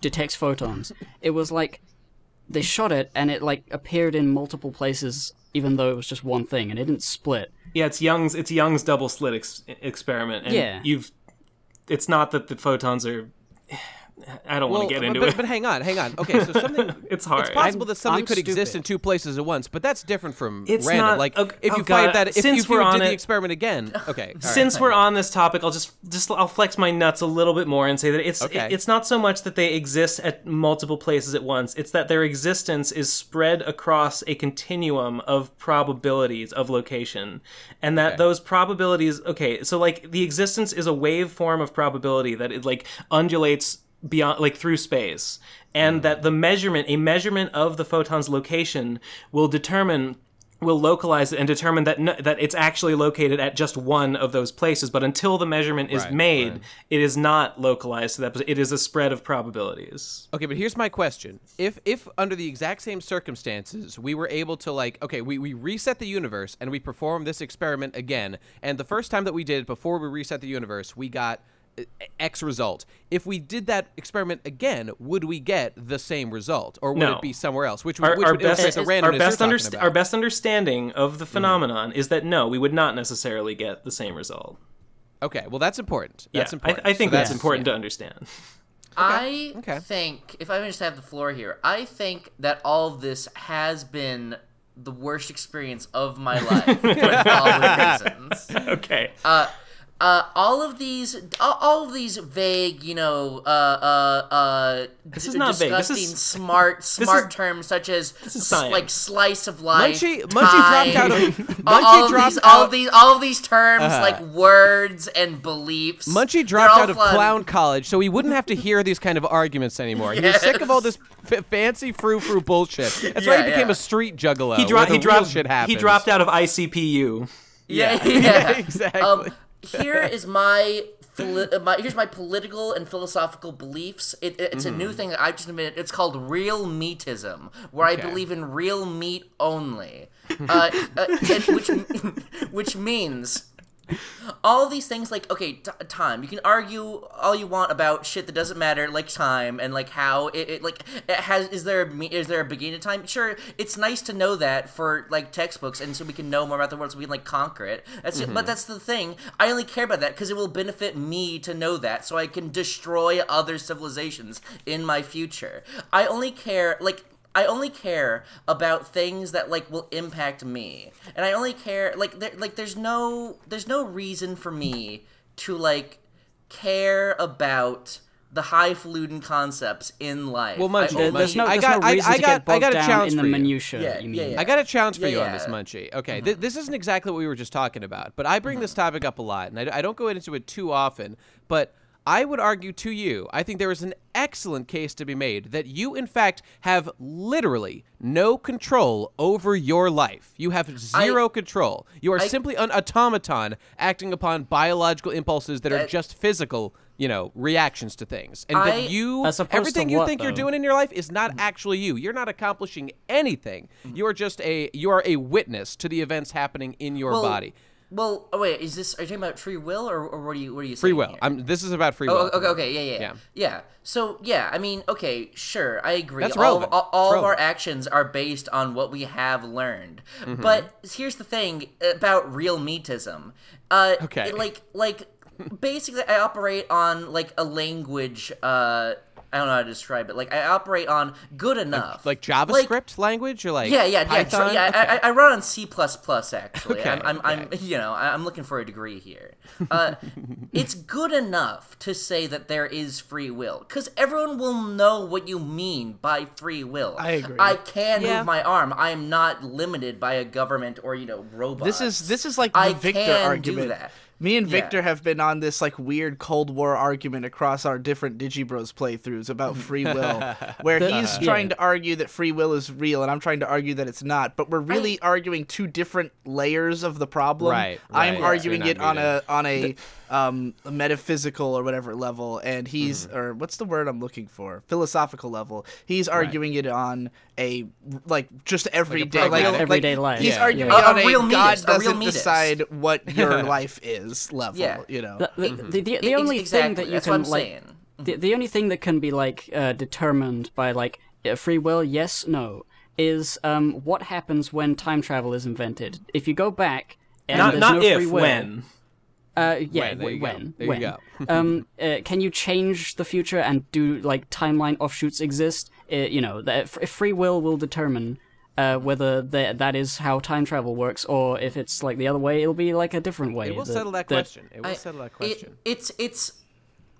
detects photons, it was like they shot it and it like appeared in multiple places even though it was just one thing and it didn't split. Yeah, it's Young's it's Young's double slit ex- experiment, and Yeah. you've. It's not that the photons are. I don't Well, want to get into but, it. but hang on, hang on. Okay, so something. It's hard. It's possible that something I'm could exist in two places at once, but that's different from It's random. not- like okay, if oh you find that if, since if you we're did on the experiment again, okay. all right. Since we're on this topic, I'll just just I'll flex my nuts a little bit more and say that it's Okay. it's not so much that they exist at multiple places at once. It's that their existence is spread across a continuum of probabilities of location, and that Okay. those probabilities. Okay, so like the existence is a waveform of probability that it like undulates beyond like through space and that the measurement a measurement of the photon's location will determine will localize it and determine that no, that it's actually located at just one of those places but until the measurement is Right, made right. it is not localized to that it is a spread of probabilities Okay, but here's my question. If if under the exact same circumstances we were able to like okay, we, we reset the universe and we perform this experiment again, and the first time that we did it before we reset the universe, we got X result. If we did that experiment again, would we get the same result, or would No. it be somewhere else? Which, would- our, which our would best, illustrate the our, randomness best you're underst- our best understanding of the phenomenon is that no we would not necessarily get the same result Okay, well that's important. That's yeah, important. I, I think So that's important to understand I Okay. think, if I may just have the floor here, I think that all of this has been the worst experience of my life for the following reasons. okay Uh, uh, all of these, all, all of these vague, you know, uh, uh, uh, This is d- not vague. This disgusting, is- smart, is- smart terms such as s- like slice of life. Munchy, Munchy dropped out of all- Munchy all of dropped these, all of these, all of these terms Uh-huh. like words and beliefs. Munchy dropped out of fun. clown college, so he wouldn't have to hear these kind of arguments anymore. He was sick of all this f- fancy frou frou bullshit. That's why Yeah, he became yeah. a street juggalo. he dropped he dropped shit he dropped out of ICPU Yeah, yeah. exactly. Um, here is my, uh, my here's my political and philosophical beliefs. It, it- it's a new thing that I just admitted. It's called real meatism, where Okay. I believe in real meat only, uh, uh, which which means. All these things, like okay, t- time. You can argue all you want about shit that doesn't matter, like time and like how it, it like it has. Is there a me- is there a beginning of time? Sure, it's nice to know that for like textbooks, and so we can know more about the world, so we can like conquer it. That's it. But mm-hmm. that's the thing. I only care about that because it will benefit me to know that, so I can destroy other civilizations in my future. I only care like I only care about things that like will impact me, and I only care like there, like there's no there's no reason for me to like care about the highfalutin concepts in life. Well, Munchy, I There- only- there's no, I got- no reason I to got- get I bogged got a down challenge in the for you. minutia. Yeah, you yeah, mean? yeah. I got a challenge for Yeah, you on this, Munchy. Okay, uh-huh. th- this isn't exactly what we were just talking about, but I bring this uh-huh. topic up a lot, and I, I don't go into it too often. But I would argue to you, I think there is an excellent case to be made that you, in fact, have literally no control over your life. You have zero control. You are I- simply an automaton acting upon biological impulses that are just physical. You know, reactions to things, and I- that you, As opposed to everything you what, think you're doing in your life is not mm-hmm. actually you. You're not accomplishing anything. Mm-hmm. You are just a you are a witness to the events happening in your Well, body. Well, oh wait, is this? Are you talking about free will, or, or what are you? What are you saying? Free will. this is about free will. Oh, okay, okay, yeah, yeah, Yeah. yeah, So, yeah, I mean, okay, sure, I agree. That's all relevant. Of, all, all of our actions are based on what we have learned. Mm-hmm. But here's the thing about real meatism. Uh, Okay. Like, like, basically, I operate on like a language. Uh, I don't know how to describe it. Like, I operate on good enough. Like JavaScript language or like Yeah, yeah, yeah. Python? Tr- yeah Okay. I, I, I run on C plus actually. Okay, I'm, I'm, I'm, you know, I- I'm looking for a degree here. Uh, it's good enough to say that there is free will, because everyone will know what you mean by free will. I agree. I can Yeah. move my arm. I am not limited by a government or you know robots. This is this is like the I Victor can do argument. Me and Yeah. Victor have been on this like weird Cold War argument across our different Digibro's playthroughs about free will, where he's trying to argue that free will is real and I'm trying to argue that it's not. But we're really arguing two different layers of the problem. Right, I'm right. arguing it on a on a um, a metaphysical or whatever level, and he's Mm-hmm. or what's the word I'm looking for? Philosophical level. He's arguing it on a like just everyday like, pragmatic- like Everyday life. He's Yeah. arguing Yeah. it on A- a, a real God meatus, a real doesn't meatus. decide what your life is level. Yeah. You know. The, the, the, the, the only exactly, thing that you that's can what I'm like, the, the only thing that can be like uh, determined by like free will, yes, no, is um, what happens when time travel is invented. If you go back and Not there's not no if free will, when. Uh, yeah, When, there you w- go. when? There you when? go. um, uh, can you change the future and do like timeline offshoots exist? Uh, you know, the, f- free will will determine uh, whether the, that is how time travel works, or if it's like the other way, it'll be like a different way. It will that- settle that that- question. It will I- settle that it- question. it's it's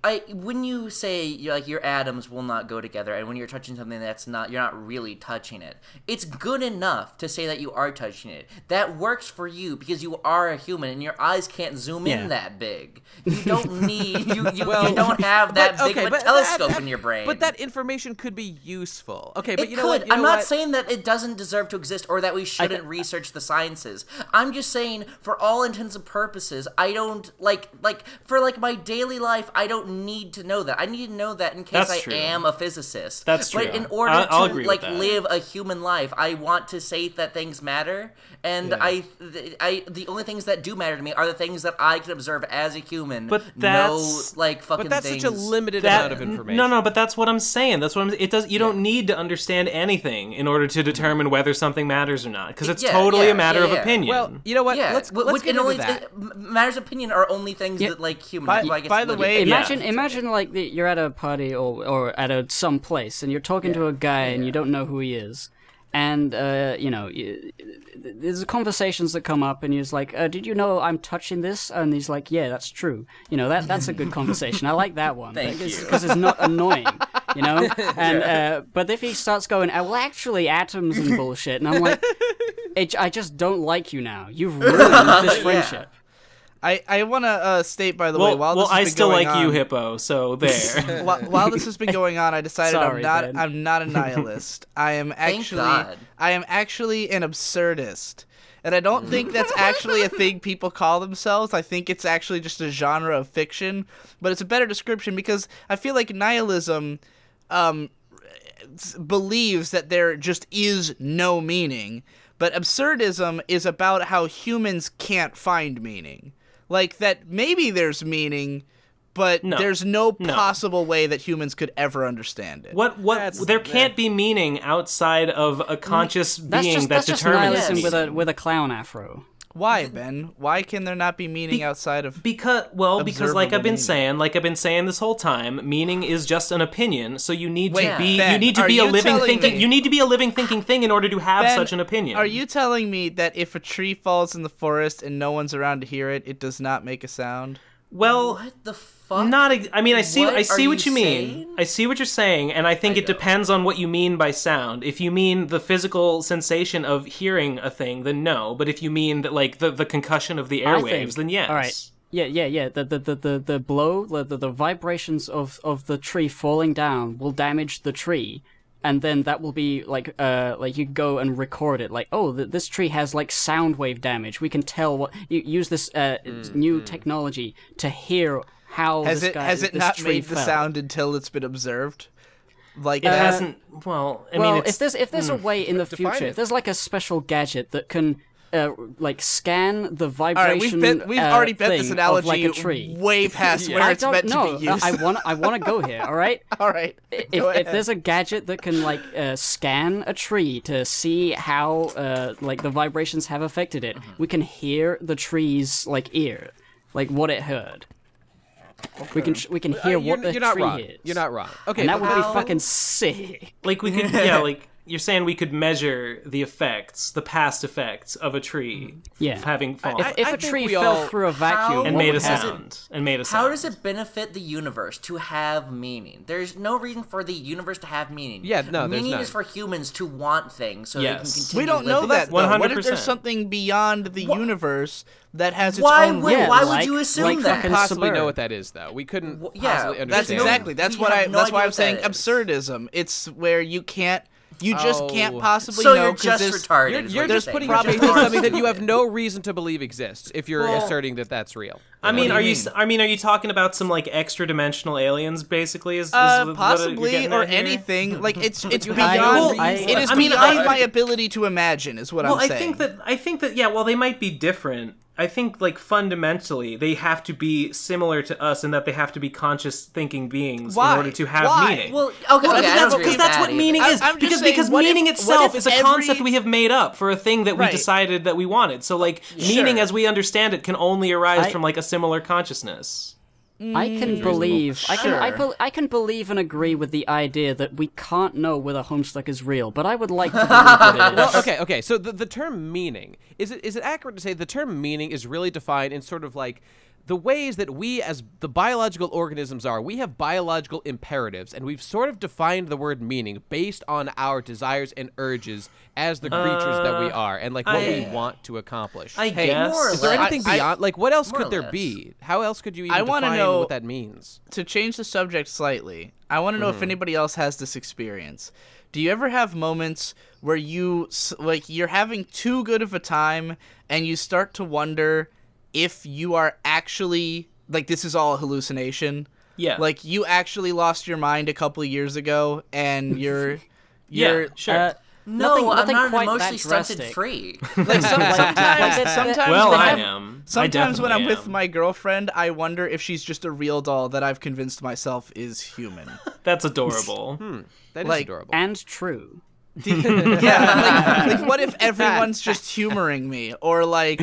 I when you say you like your atoms will not go together, and when you're touching something that's not, you're not really touching it. It's good enough to say that you are touching it. That works for you because you are a human, and your eyes can't zoom Yeah. in that big. You don't need you. You, Well, you don't have that But, big okay, of a but telescope that- in your brain. But that information could be useful. Okay, but it you know could. what? You I'm not what? saying that it doesn't deserve to exist or that we shouldn't research the sciences. I'm just saying, for all intents and purposes, I don't like like for like my daily life. I don't need to know that. I need to know that in case That's I true. am a physicist. That's But true. in order I- I'll to agree with like live a human life, I want to say that things matter, and I, th- I, the only things that do matter to me are the things that I can observe as a human. But no, that's- like fucking. But that's things. such a limited That- amount of information. No, no, but that's what I'm saying. That's what I'm. It does. You don't need to understand anything in order to determine whether something matters or not, because it's Yeah, totally yeah, a matter yeah, of opinion. Well, you know what? Yeah, let's let's which- get it into only, that. it- matters of opinion are only things Yeah. that like humans. By- well, I guess by the living way- beings Imagine, imagine like the, you're at a party or or at a some place and you're talking to a guy and you don't know who he is, and uh, you know you, there's conversations that come up and he's like, uh, "Did you know I'm touching this?" And he's like, "Yeah, that's true." You know that that's a good conversation. I like that one. Because it's not annoying. You know, and uh, but if he starts going, "Uh, "Well, actually, atoms and bullshit," and I'm like, it, "I just don't like you now. You've ruined this friendship." I, I want to uh, state by the well, way while well, this has I been still going like you, Hippo. So there. while, while this has been going on, I decided Sorry, I'm not Ben. I'm not a nihilist. I am actually I am actually an absurdist. And I don't think that's actually a thing people call themselves. I think it's actually just a genre of fiction, but it's a better description because I feel like nihilism um, believes that there just is no meaning, but absurdism is about how humans can't find meaning. Like that maybe there's meaning, but No. there's no No. possible way that humans could ever understand it. What? What? That's- there can't be meaning outside of a conscious That's being just that that's just determines. nihilism with a with a clown afro. Why, Ben? Why can there not be meaning Be- outside of Because well, because like I've been meaning. saying, like I've been saying this whole time, meaning is just an opinion. So you need Wait, to be Ben, you need to be a living thinking me- you need to be a living thinking thing in order to have Ben, such an opinion. Are you telling me that if a tree falls in the forest and no one's around to hear it, it does not make a sound? Well, What the fuck? Not. ex- I mean, I see. What I see are what you, you mean. I see what you're saying, and I think I it don't. depends on what you mean by sound. If you mean the physical sensation of hearing a thing, then no. But if you mean that, like the the concussion of the airwaves, think- then yes. All right. Yeah, yeah, yeah. The the the the, the blow, the, the the vibrations of of the tree falling down will damage the tree, and then that will be like uh like you go and record it. Like, oh, th- this tree has like sound wave damage. We can tell what you use this uh new technology to hear how Has this it guy, has it this not tree made the sound until it's been observed? Like It uh, hasn't. Well, I well, mean, it's, if there's if there's a way in the Define future, it. if there's like a special gadget that can. Uh, like scan the vibration. right, we've been, we've uh, already bet this thing of, analogy like a tree. way past where I it's don't meant know. to be used. I want I want to go here. All right. All right, if, if there's a gadget that can like uh, scan a tree to see how uh, like the vibrations have affected it, Mm-hmm. we can hear the tree's like ear, like what it heard. We can we can Uh, hear you're, what the you're not tree wrong. hears. You're not wrong. Okay, and that but would be fucking sick. like we could. yeah, like you're saying, we could measure the effects, the past effects of a tree mm. Yeah. having fallen If, if I a think tree fell all- through a vacuum and made a would happen? sound and made a sound. How does it benefit the universe to have meaning? There's no reason for the universe to have meaning. Yeah, no, meaning none. is for humans to want things so Yes. they can continue. we don't know living. that. What if 100%. there's something beyond the universe that has its Why own would Yeah, rules? why like- would you assume like that? fucking possibly know what that is, though. We couldn't Well, yeah, possibly that's That's exactly. That's We what I. no that's why I'm what saying that is. absurdism. It's where you can't. You just can't Oh. possibly So know. you're 'cause just there's- retarded. You're, you're just putting You're your faith just in something that you have no reason to believe exists if you're Well- asserting that that's real. I mean, do are you you? mean? s- I mean, are you talking about some like extra dimensional aliens? Basically, is, is Uh, possibly getting or anything. Like it's it's beyond. have no it reason. I mean, beyond I- my ability to imagine. Is what Well, I'm saying. I think that I think that yeah. Well, they might be different. I think like fundamentally they have to be similar to us in that they have to be conscious thinking beings Why? in order to have Why? meaning. Well, okay, Well, okay, I that's because that's that what either. meaning I- is. I'm because saying, because what if- meaning itself is a every- concept we have made up for a thing that we Right. decided that we wanted. So like meaning as we understand it can only arise I- from like a similar consciousness. I can believe. I can. I, Sure. I can believe and agree with the idea that we can't know whether Homestuck is real, but I would like to believe that it is. Well, okay, okay. So the, the term meaning is it is it accurate to say the term meaning is really defined in sort of like the ways that we as the biological organisms are. We have biological imperatives, and we've sort of defined the word meaning based on our desires and urges as the creatures that we uh, are, and like what we want to accomplish. I Hey, guess. is there anything I- beyond? like, what else could there be? How else could you even I define know- what that means? to change the subject slightly, I want to know if mm-hmm. anybody else has this experience. Do you ever have moments where you like you're having too good of a time and you start to wonder if you are actually like this is all a hallucination? Yeah. Like you actually lost your mind a couple of years ago and you're you're yeah, sure. Uh, No, nothing, I'm not an quite emotionally that stunted drastic. freak. like some, sometimes sometimes well, when I I'm- am. I Sometimes when I'm definitely with my girlfriend, I wonder if she's just a real doll that I've convinced myself is human. That's adorable. That is like- adorable. And true. yeah, like, like what if everyone's just humoring me, or like,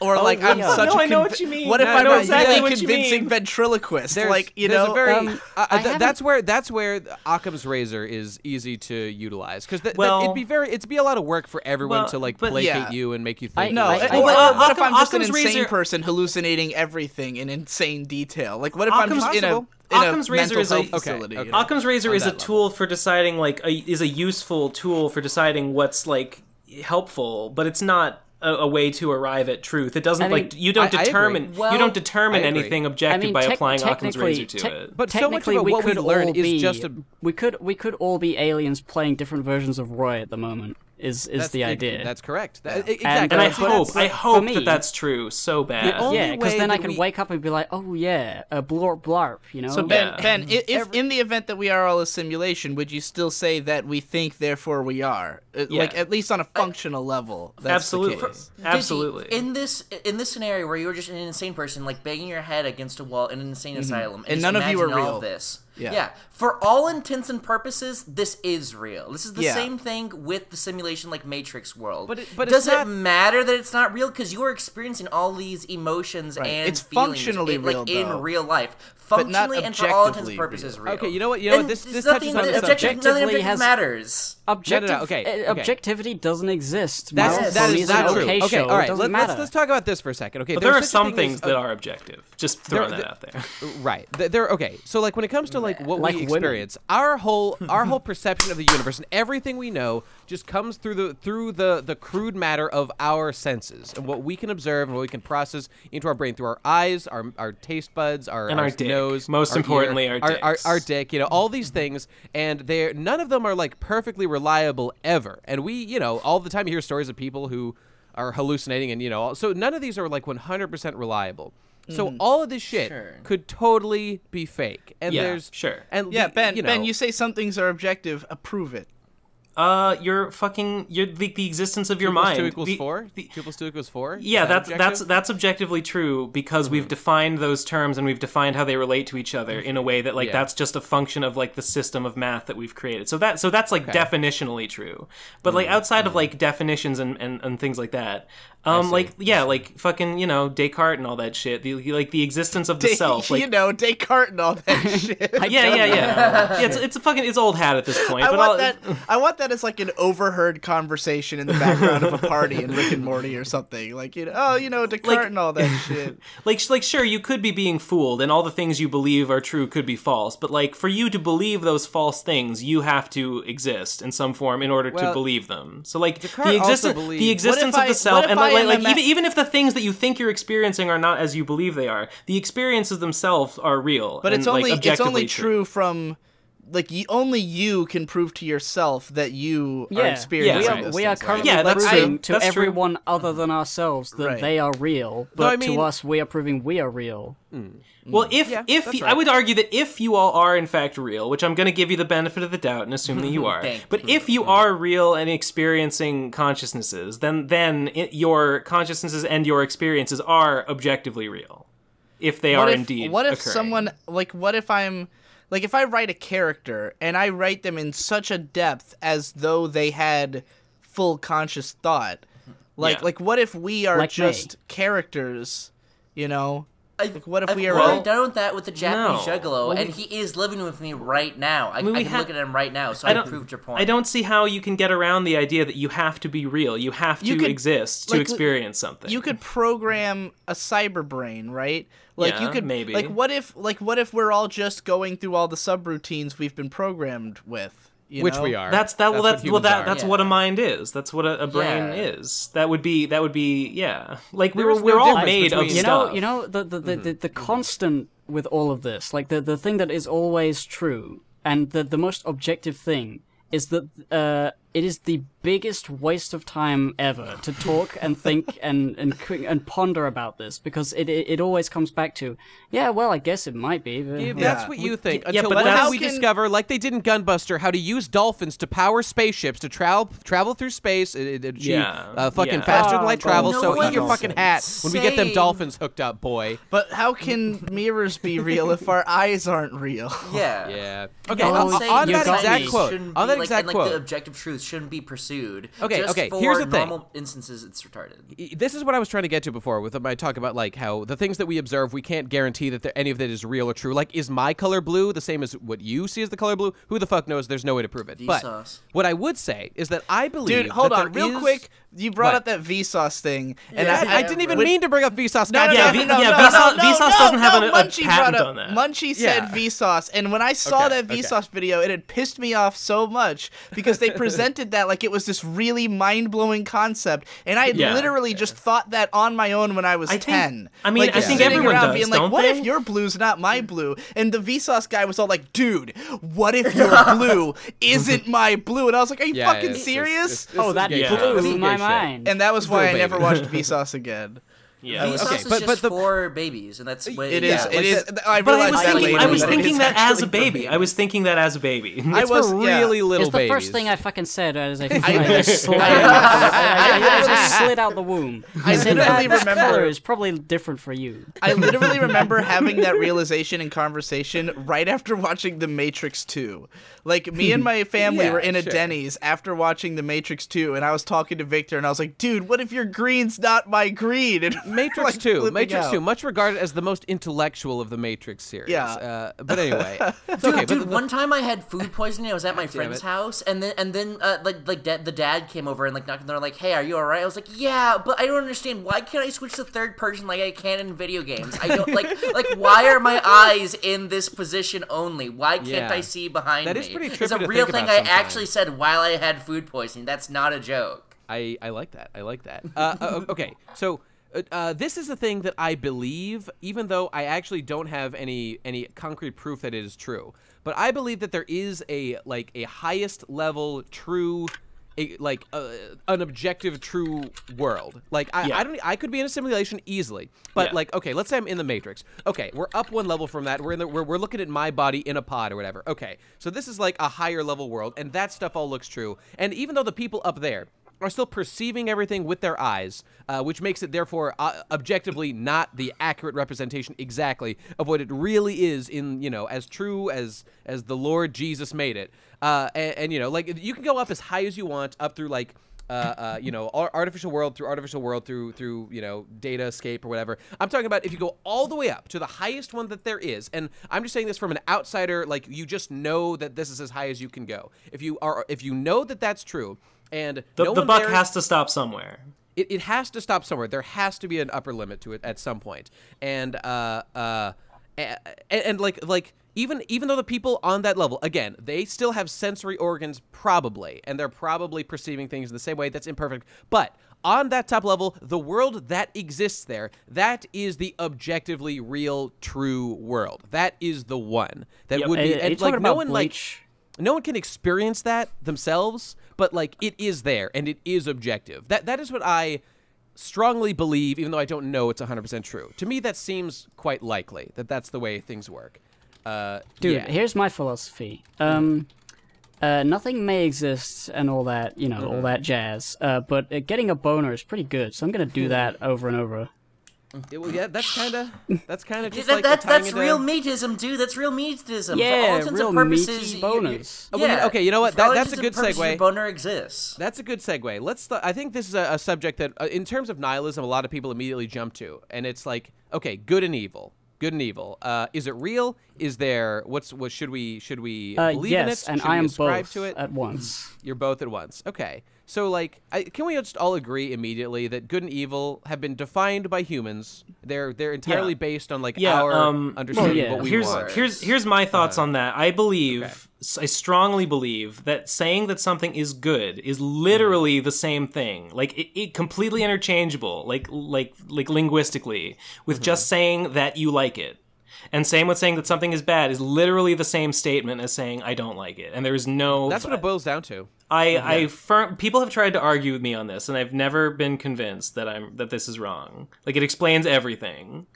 or like I'm such No, a I know what you mean. What if No, I I'm know a exactly really convincing ventriloquist? There's, like you know, a very um, uh, I th- that's where that's where Occam's razor is easy to utilize because th- Well- it'd be very it'd be a lot of work for everyone Well, to like but- placate Yeah. you and make you I- think. no. I- or, I- or well, what if I'm just an insane razor- person hallucinating everything in insane detail? Like what if I'm just in a possible. in a Occam's razor mental is a- health okay, facility? okay. Occam's razor is a that tool for deciding like a, is a useful tool for deciding what's like helpful, but it's not a, a way to arrive at truth. It doesn't I mean, like you don't I- I determine Well, you don't determine I agree. anything I objective mean, by tec- applying Occam's razor to tec- it. But so much technically, about we what we could learn all is just a- we could we could all be aliens playing different versions of Roy at the moment. Is is That's the idea? That's correct. That- exactly. And- And I but hope, that's- I hope me- that that's true so bad. yeah, because then I can we- wake up and be like, oh yeah, a blorp blarp, you know. So Ben, Yeah. Ben, i- if in the event that we are all a simulation, would you still say that we think, therefore we are? Uh, Like at least on a functional level. That's Absolutely. The case. Did you- Absolutely. in this in this scenario where you were just an insane person, like banging your head against a wall in an insane asylum, and, Mm-hmm. And just none of you are imagine all real. this. Yeah. Yeah. For all intents and purposes, this is real. This is the Yeah. same thing with the simulation like Matrix world. But it- but does it not- matter that it's not real because you're experiencing all these emotions Right. and It's feelings functionally in, like real, in real life, functionally and for all intents objectively and purposes real. real. Okay, you know what- you know what? This- there's this nothing touches on the that objective, subject. nothing Objectively has- matters. Objective, okay, uh, okay. objectivity doesn't exist. That's, Marvel that not true. okay Okay, all right. Let, let's, let's talk about this for a second. Okay, But there are there's such a some thing things as- that are objective. Just throwing There- that out there. Right. Th- There. Okay. So like when it comes to like what Like we women. experience, our whole our whole perception of the universe and everything we know just comes through the through the the crude matter of our senses and what we can observe and what we can process into our brain through our eyes, our our taste buds, our And our dick. nose, Most our importantly, ear, our our, our, our dick. You know all these things, and they're none of them are like perfectly reliable ever. And we, you know, all the time you hear stories of people who are hallucinating and you know so none of these are like 100% reliable so mm-hmm. all of this shit Sure. could totally be fake and Yeah, there's sure. and Yeah, the- Ben. you know, Ben, you say some things are objective. Approve it. Uh, you're fucking. You're the, the existence of your two plus mind. two equals The- four the- two plus two equals four yeah, that that's that's objective? that's objectively true because Mm-hmm. we've defined those terms and we've defined how they relate to each other in a way that like Yeah. that's just a function of like the system of math that we've created. So that so that's like definitionally true. But like outside of like definitions and, and, and things like that, um, like yeah, like fucking you know Descartes and all that shit. The like the existence of the self. Like you know, Descartes and all that shit. yeah, yeah, yeah. yeah. It's it's a fucking it's old hat at this point. I but want I'll- that. I want that as like an overheard conversation in the background of a party in Rick and Morty or something. Like you know, oh, you know, Descartes Like- and all that shit. like like sure you could be being fooled and all the things you believe are true could be false but like for you to believe those false things you have to exist in some form in order to believe them so like Descartes the also existence the existence What of if the I- self what if and I like, like even, even if the things that you think you're experiencing are not as you believe they are the experiences themselves are real But and, it's like, only it's objectively only true from like you, only you can prove to yourself that you are Yeah, experiencing. we right. are, we are those things, right? currently Yeah, that's proving true. to That's true. everyone other than ourselves that Right. they are real, but I mean- to us, we are proving we are real. Hmm. Hmm. Well, if Yeah, if you- right. I would argue that if you all are in fact real, which I'm going to give you the benefit of the doubt and assume that you are, but if you hmm. are real and experiencing consciousnesses, then then it, your consciousnesses and your experiences are objectively real, if they what are if, indeed. What if occurring. someone like what if I'm like if I write a character and I write them in such a depth as though they had full conscious thought. Like Yeah. like what if we are Like me. just characters, you know? Like what if I've we are already all done that with the Japanese No. juggalo, Well, and we- he is living with me right now. I, mean, I can ha- look at him right now, so I I, proved your point. I don't see how you can get around the idea that you have to be real. You have to You could- exist to like, experience something. you could program a cyber brain, right? Like you could maybe. like what if like what if we're all just going through all the subroutines we've been programmed with? You which know? we are That's that. Well, what that's well, that are. that's Yeah. what a mind is. That's what a, a brain Yeah. is. That would be that would be yeah. Like we There were is we're all difference made of between- You stuff. know, you know the the, the, the, the constant with all of this, like the the thing that is always true, and the the most objective thing is that uh, it is the biggest waste of time ever to talk and think and and and ponder about this because it, it it always comes back to yeah, well, I guess it might be. But, Yeah, yeah. that's what you think. yeah, Until but one we can- discover, like they did in Gunbuster, how to use dolphins to power spaceships to travel travel through space, achieve Yeah, uh, fucking yeah. faster than Oh, light travel. no so one eat your fucking hat when we get them dolphins hooked up, boy. But how can mirrors be real if our eyes aren't real? Yeah. Yeah. Okay. Oh, on, you on that exact quote. Shouldn't On be, that like, exact and, like, quote. the objective truth shouldn't be pursued. Okay, Just okay, For here's the thing. normal instances, it's retarded. this is what I was trying to get to before with my talk about like how the things that we observe we can't guarantee that any of that is real or true. Like, is my color blue the same as what you see as the color blue? Who the fuck knows? There's no way to prove it. But Vsauce. what I would say is that I believe. Dude, hold that on, there real is- quick. You brought What? up that Vsauce thing, and Yeah, I, I didn't even when- mean to bring up Vsauce. No, God no, Yeah, damn no, no, yeah, no, Vsauce- no, Vsauce no, doesn't have no, an- a Munchy patent brought up, on that. Munchy Yeah. said Vsauce, and when I saw Okay, that okay. Vsauce video, it had pissed me off so much because they presented that like it was this really mind blowing concept, and I had Yeah. literally just thought that on my own when I was I think- ten. I mean, like, I think everyone does, being like, don't "What they? if your blue's not my mm. blue?" And the Vsauce guy was all like, "Dude, what if your blue isn't my blue?" And I was like, "Are you fucking it's- it's- serious?" it's- it's Oh, that gay Yeah. shit. blew This is my gay shit. Mind. and that was why I never watched Vsauce again. Yeah. Vsauce Okay, is but- just but the- for babies, and that's what It yeah, is. It like is. that- I But I was that thinking, later. I was that thinking that as a baby. I was thinking that as a baby. I was for yeah. really little It's the babies. first thing I fucking said as I, I, just slid, I, I- I just slid out the womb. I said, literally "That remember- color is probably different for you. I literally remember having that realization and conversation right after watching The Matrix 2. Like, me and my family Yeah, were in a sure. Denny's after watching The Matrix 2, and I was talking to Victor, and I was like, dude, what if your green's not my green? And we're, Matrix like, 2. Matrix out. 2, much regarded as the most intellectual of the Matrix series. Yeah. Uh, but anyway. Dude, okay, dude, but the- one time I had food poisoning. I was at my friend's it. house, and then and then uh, like like da- the dad came over and like knocked on the door, like, "Hey, are you all right?" I was like, "Yeah," but I don't understand why can't I switch to third person like I can in video games? I don't like like why are my eyes in this position only? Why can't Yeah. I see behind That me? is pretty It's a to real think thing I sometimes. actually said while I had food poisoning. That's not a joke. I, I like that. I like that. Uh, uh, okay, so uh, uh, this is the thing that I believe, even though I actually don't have any any concrete proof that it is true. But I believe that there is a like a highest level true. A, like uh, an objective true world like I, Yeah. I don't I could be in a simulation easily but Yeah. like okay let's say I'm in the matrix okay we're up one level from that we're in the we're, we're looking at my body in a pod or whatever okay so this is like a higher level world and that stuff all looks true and even though the people up there are still perceiving everything with their eyes, uh, which makes it therefore uh, objectively not the accurate representation exactly of what it really is in you know as true as as the Lord Jesus made it. Uh, and, and you know like you can go up as high as you want up through like. Uh, uh, you know, artificial world through artificial world through through you know data escape or whatever. I'm talking about if you go all the way up to the highest one that there is, and I'm just saying this from an outsider. Like you just know that this is as high as you can go. If you are, if you know that that's true, and the, no the buck there- has to stop somewhere. it, it has to stop somewhere. There has to be an upper limit to it at some point. And uh uh and, and like like even even though the people on that level again they still have sensory organs probably and they're probably perceiving things in the same way that's imperfect but on that top level the world that exists there that is the objectively real true world that is the one that Yep. would be you and, talking like no one like Bleach? no one can experience that themselves, but like it is there and it is objective. That that is what I strongly believe, even though I don't know it's 100% true. To me, that seems quite likely that that's the way things work. Uh, Dude, yeah. here's my philosophy. Um, uh, nothing may exist and all that, you know, all that jazz. Uh, but uh, getting a boner is pretty good, so I'm gonna do that over and over. It- well, yeah, that's kind of that's kind of just that, like that's tying that's into- real meatism, dude. That's real meatism. For all Yeah, real and purposes, meaty you- you- boners. Oh, well, yeah. okay, you know what? That- that's a intents and good Your segue. boner exists. That's a good segue. Let's. Th- I think this is a, a subject that, uh, in terms of nihilism, a lot of people immediately jump to, and it's like, okay, good and evil. Good and evil. Uh, is it real? Is there? What's? What should we? Should we Uh, believe in yes, it? and Should I am both to it? at once. You're both at once. Okay. So, like, I, can we just all agree immediately that good and evil have been defined by humans? They're they're entirely based on like Yeah, our um, understanding Well, of what we here's want. here's here's my uh-huh. thoughts on that. I believe I strongly believe that saying that something is good is literally mm-hmm. the same thing. Like it, it completely interchangeable, like like like linguistically, with mm-hmm. just saying that you like it. And same with saying that something is bad is literally the same statement as saying I don't like it. And there is no That's what it boils down to. I, I firm, people have tried to argue with me on this, and I've never been convinced that I'm that this is wrong. Like it explains everything.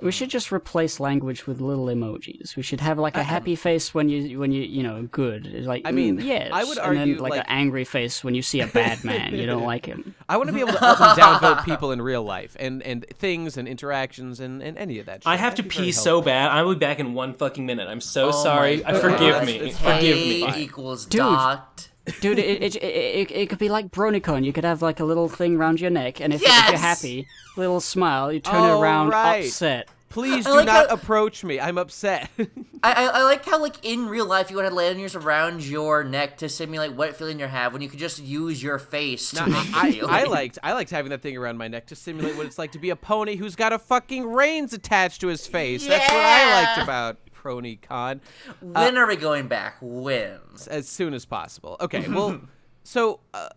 We should just replace language with little emojis. We should have like a happy face when you when you you know good. It's like I mean, mm, yes. I would and argue, then, like, like- an angry face when you see a bad man. you don't like him. I want to be able to up and downvote people in real life and, and things and interactions and, and any of that shit. I have to That'd be very pee so bad. I'll be back in one fucking minute. I'm so Oh sorry. my I forgive gosh. me. K Forgive me. equals Dude. docked. Dude, it, it, it, it, it could be like BronyCon. You could have like a little thing around your neck, and if, if you're happy, little smile, you turn Oh, it around right. upset. Please do like not how- approach me. I'm upset. I, I, I like how like in real life you would have lanyards around your neck to simulate what feeling you have when you could just use your face to make the I, feeling. I liked I liked having that thing around my neck to simulate what it's like to be a pony who's got a fucking reins attached to his face. That's what I liked Yeah. About BronyCon. when are we going back? When? As soon as possible. Okay, well, so uh,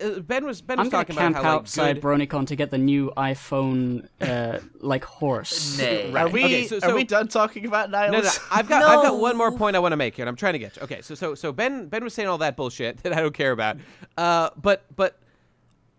uh, Ben was Ben was I'm gonna talking camp about how like outside good. BronyCon to get the new iPhone, uh, like horse. Nay. Are we Okay, so- are we done talking about No, no, nihilism? I've got I've got one more point I want to make here, and I'm trying to get to. Okay, so so so Ben Ben was saying all that bullshit that I don't care about, uh, but but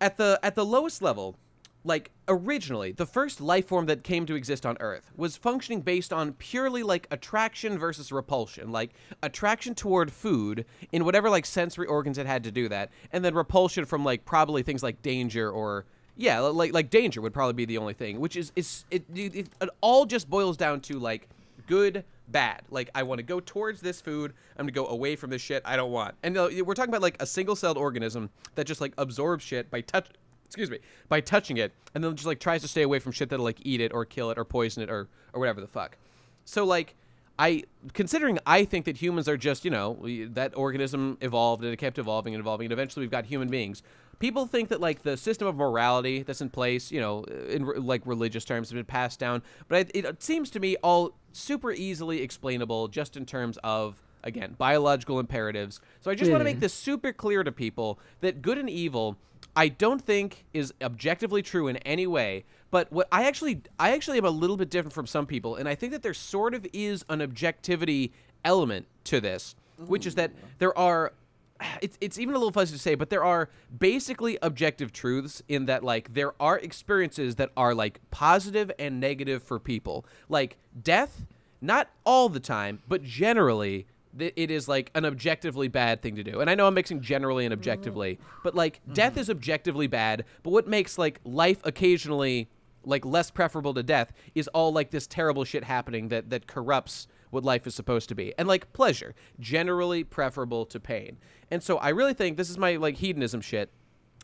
at the at the lowest level, like originally the first life form that came to exist on earth was functioning based on purely like attraction versus repulsion like attraction toward food in whatever like sensory organs it had to do that and then repulsion from like probably things like danger or yeah like like danger would probably be the only thing which is is it, it, it all just boils down to like good bad. Like i want to go towards this food i'm gonna go away from this shit i don't want. And uh, we're talking about like a single-celled organism that just like absorbs shit by touch excuse me, by touching it, and then just like tries to stay away from shit that'll like eat it or kill it or poison it or or whatever the fuck. So like, I considering I think that humans are just you know we, that organism evolved and it kept evolving and evolving and eventually we've got human beings. People think that like the system of morality that's in place, you know, in like religious terms, has been passed down, but it, it seems to me all super easily explainable just in terms of again biological imperatives. So I just want to make this super clear to people that good and evil I don't think is objectively true in any way. But what I actually I actually am a little bit different from some people, and I think that there sort of is an objectivity element to this, which is that there are it's, it's even a little fuzzy to say, but there are basically objective truths in that like there are experiences that are like positive and negative for people. Like death, not all the time, but generally th- it is like an objectively bad thing to do. And I know I'm mixing generally and objectively, mm. but like death is objectively bad, but what makes like life occasionally like less preferable to death is all like this terrible shit happening that that corrupts what life is supposed to be. And like pleasure, generally preferable to pain. And so I really think this is my like hedonism shit.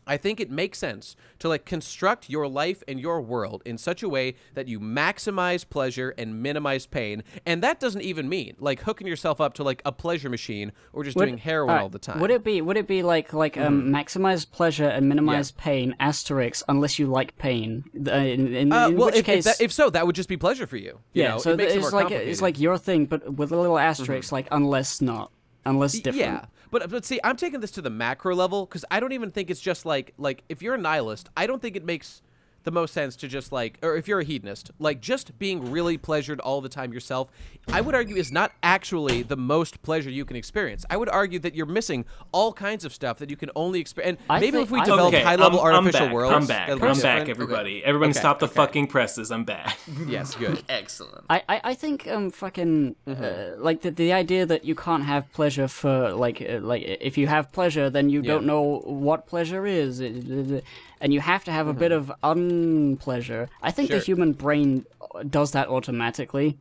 I think it makes sense to like construct your life and your world in such a way that you maximize pleasure and minimize pain. And that doesn't even mean like hooking yourself up to like a pleasure machine or just doing heroin all the time. Would it be would it be like like um, maximize pleasure and minimize pain asterisk unless you like pain? Uh, in in, uh, in well, which if, case, if, that, if so, that would just be pleasure for you. you yeah, know? so it makes it it's more like it's like your thing, but with a little asterisk, like unless not, unless different. Yeah, but but see, I'm taking this to the macro level because I don't even think it's just like like if you're a nihilist, I don't think it makes the most sense to just like or if you're a hedonist, like just being really pleasured all the time yourself, I would argue is not actually the most pleasure you can experience. I would argue that you're missing all kinds of stuff that you can only experience. And I maybe think- if we I- develop okay, high level I'm, artificial I'm back, worlds, I'm back. that'll I'm back, everybody. Okay. Everybody Okay, stop the okay. fucking presses. I'm back. Yes, good. Excellent. I, I, I think um fucking Mm-hmm. uh, like the the idea that you can't have pleasure for like uh, like if you have pleasure then you don't know what pleasure is It- it- it- and you have to have a bit of unpleasure. I think the Mm-hmm. Human brain does that automatically.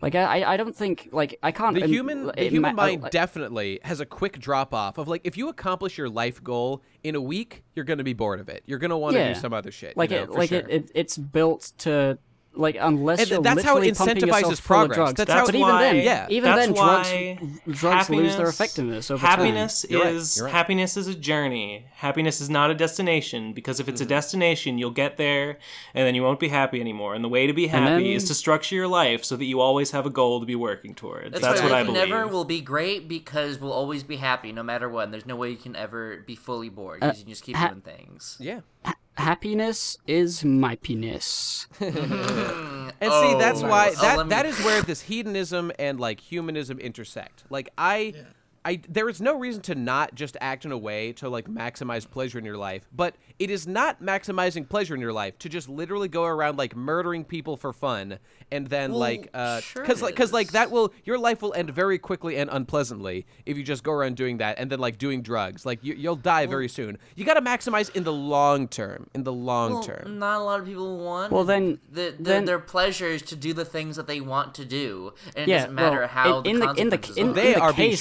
Like I I- don't think like I can't the human the human uh, mind like- definitely has a quick drop off of like if you accomplish your life goal in a week you're going to be bored of it you're going to want to Yeah. do some other shit like you know, it like sure. it, it it's built to like unless And you're that's how it literally pumping incentivizes yourself full of progress. drugs. That's how- but That's even why, then, yeah. even then, drugs drugs lose their effectiveness over happiness You're right, is you're right. happiness is a journey. Happiness is not a destination because if it's Mm-hmm. a destination, you'll get there and then you won't be happy anymore. And the way to be happy then- is to structure your life so that you always have a goal to be working towards. That's, That's, why what I life believe. never will be great because we'll always be happy no matter what. And there's no way you can ever be fully bored because you just keep ha- doing things. yeah time. Happiness is my penis. And see, Oh, that's why. Oh, that that is where this hedonism and like humanism intersect. Like I I there is no reason to not just act in a way to like maximize pleasure in your life, but it is not maximizing pleasure in your life to just literally go around like murdering people for fun and then like uh sure cuz like cuz like that will your life will end very quickly and unpleasantly if you just go around doing that and then like doing drugs. Like you, you'll die very soon. You got to maximize in the long term, in the long Well, term. not a lot of people want. Well, then- the, the, then- their pleasure is to do the things that they want to do, and it Yeah, doesn't matter well, how in- in the the- in the- consequences in- are. They the are being case-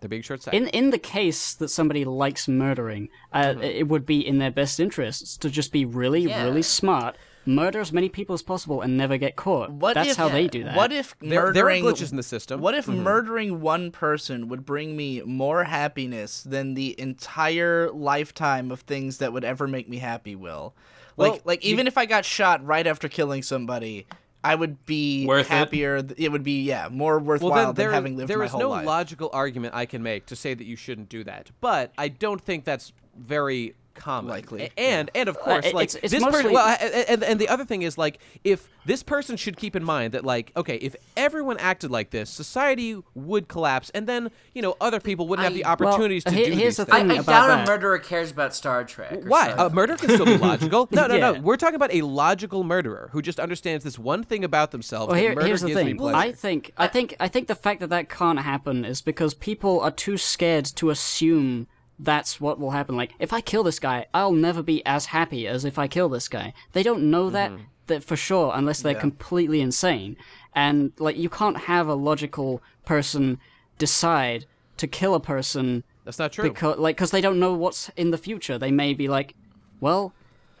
short-sighted. Short-sighted. In in the case that somebody likes murdering, uh, it would be in their best interests to just be really, Yeah. really smart, murder as many people as possible, and never get caught. What That's if, how they do that. What if There- there are murdering glitches in the system. What if murdering one person would bring me more happiness than the entire lifetime of things that would ever make me happy? Will like Well, like you- even if I got shot right after killing somebody, I would be Worth happier. It? would be yeah more worthwhile well, then than having lived there my is whole no life. logical argument I can make to say that you shouldn't do that. But I don't think that's very common. Likely, A- and and of uh, course, it- like it's- it's this person. Well, a- a- and and the other thing is like if this person should keep in mind that like okay, if everyone acted like this, society would collapse, and then you know other people wouldn't have the I- opportunities Well, to he- do here's these the I, things. thing I about doubt that. a murderer cares about Star Trek. Why? Star A murder can still be logical. No, no, no. We're talking about a logical murderer who just understands this one thing about themselves. Well, here, murder here's the thing. I think, I think, I think the fact that that can't happen is because people are too scared to assume that's what will happen. Like, if I kill this guy, I'll never be as happy as if I kill this guy. They don't know that Mm-hmm. that for sure unless they're completely insane. And like, you can't have a logical person decide to kill a person That's not true. because like because they don't know what's in the future. They may be like, well,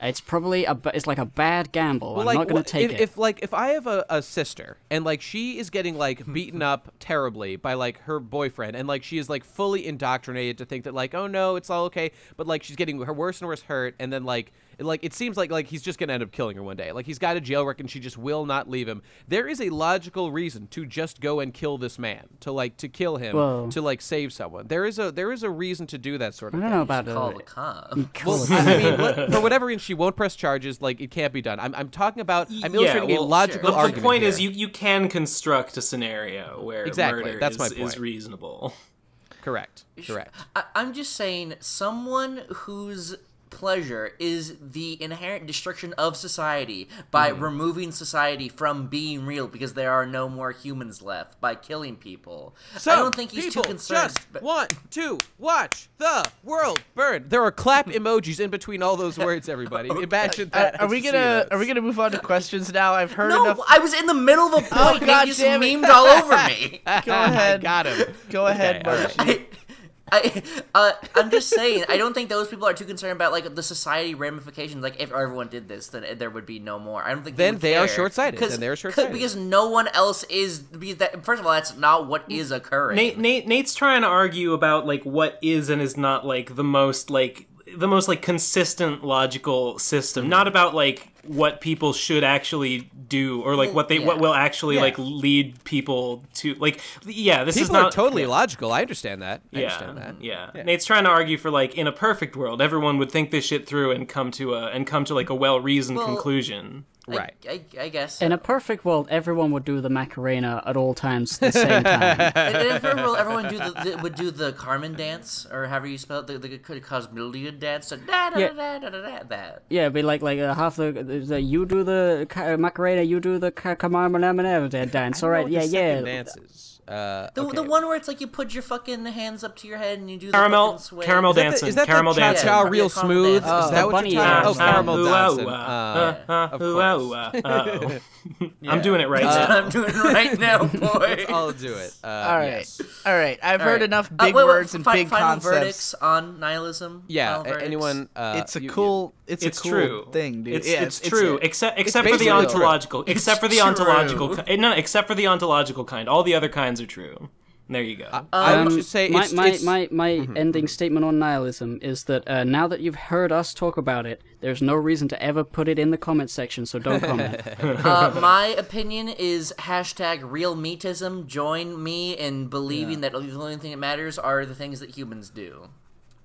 it's probably a it's like a bad gamble. I'm like, not to take if, it. If like if I have a, a sister and like she is getting like beaten up terribly by like her boyfriend and like she is like fully indoctrinated to think that like oh no it's all okay but like she's getting her worse and worse hurt and then like like it seems like like he's just gonna end up killing her one day like he's got a jail record and she just will not leave him. There is a logical reason to just go and kill this man to like to kill him Whoa. to like save someone. There is a there is a reason to do that sort of. I don't thing. know about Call uh, the cop. call it- I mean, let- for whatever reason, she won't press charges. Like it can't be done. I'm, I'm talking about. I'm illustrating well, a logical The, argument. the point is, you, you can construct a scenario where Exactly, murder that's is, my is reasonable. correct. Correct. I, I'm just saying, someone whose pleasure is the inherent destruction of society by Mm-hmm. removing society from being real because there are no more humans left by killing people. So I don't think he's too people concerned. Just but- want to watch the world burn. There are clap emojis in between all those words. Everybody, imagine Uh, that. are we gonna this. are we gonna move on to questions now? I've heard no, enough. I was in the middle of a point. Oh, and God he just it. memed all over me. Go ahead. Got him. Go ahead, Okay, all right. Mark. I, uh, I'm just saying. I don't think those people are too concerned about like the society ramifications. Like if everyone did this, then there would be no more. I don't think. Then would they are short-sighted. 'Cause- Then they are 'cause- short-sighted. because no one else is. Because that, first of all, that's not what is occurring. Nate, Nate Nate's trying to argue about like what is and is not like the most like the most like consistent logical system, not mm-hmm. about like what people should actually do or like what they what will actually Yeah. like lead people to like yeah this is People not are totally logical. I understand that. I yeah, understand that. yeah. Nate's trying to argue for like in a perfect world everyone would think this shit through and come to a and come to like a well reasoned Well, conclusion Right. I, I guess. In a perfect world, everyone would do the Macarena at all times at the same time. And in a perfect world, everyone do the, the, would do the Carmen dance, or however you spell it, the, the Cosmillion dance. So da da Yeah. da da da da that. Yeah, it'd be like like uh, half the, the you do the ca- Macarena, you do the Carmen Kamarmanamana dance. All right, yeah, yeah. dances. Uh, The, okay. the one where it's like you put your fucking hands up to your head and you do the caramel fucking sway. caramel Is that the- dancing is that caramel the dancing cha Yeah, real yeah, smooth? dancing. Is that what you're talking dance. Oh, caramel Uh, dancing. Ooh, Uh, uh, uh, of ooh, course. uh, uh, oh. I'm doing it right That's now. I'm doing it right now, boy. I'll do it. Uh, All right, yes. all right. I've All heard right. enough Uh, big wait, wait, words and fi- big final concepts. verdicts on nihilism. Yeah. A- anyone? Uh, it's a you- cool. It's, it's a cool true thing, dude. It's, yeah, it's, true, a- except except for the basically true. ontological. Except for the true. ontological. ki- No, except for the ontological kind. All the other kinds are true. There you go. I would Um, just say my it's, my, it's my, my ending statement on nihilism is that uh, now that you've heard us talk about it, there's no reason to ever put it in the comment section, so don't comment. uh, my opinion is hashtag real meatism. Join me in believing that the only thing that matters are the things that humans do.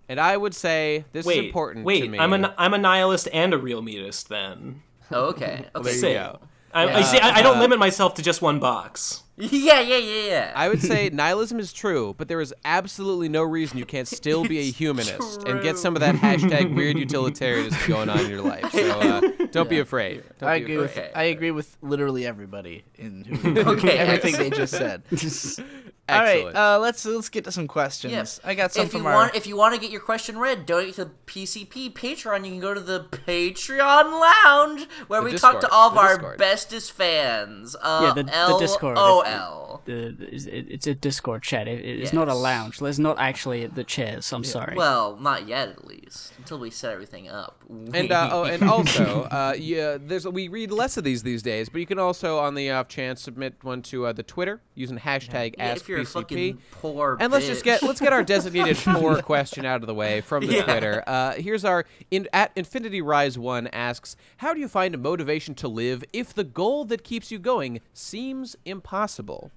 and I would say this wait, is important wait. to me. I'm a I'm a nihilist and a real meatist then. Oh, okay. Okay. there you go. I, I see. I, I don't limit myself to just one box. Yeah, yeah, yeah, yeah. I would say nihilism is true, but there is absolutely no reason you can't still be a humanist and get some of that hashtag weird utilitarianism going on in your life. So uh, don't be afraid. Don't I be agree with. afraid. Okay. I agree with literally everybody in who, Okay, everything they just said. All right, uh, let's let's get to some questions. Yes. I got some if from you our. want, if you want to get your question read, donate to the PCP Patreon. You can go to the Patreon Lounge where The we Discord, talk to all of the our Discord. bestest fans. Uh, Yeah, the- the Discord, if- LOL. the, it's- it's a Discord chat. It, it's not a lounge. There's not actually the chairs. I'm sorry. Well, not yet, at least until we set everything up. And uh, oh, and also, uh, yeah, there's we read less of these these days, but you can also, on the off chance, submit one to uh, the Twitter using hashtag Yeah, if you're a fucking poor And let's just get let's get our designated poor question out of the way from the Yeah. Twitter. Uh, here's our in, at Infinity Rise One asks, "How do you find a motivation to live if the goal that keeps you going seems impossible?"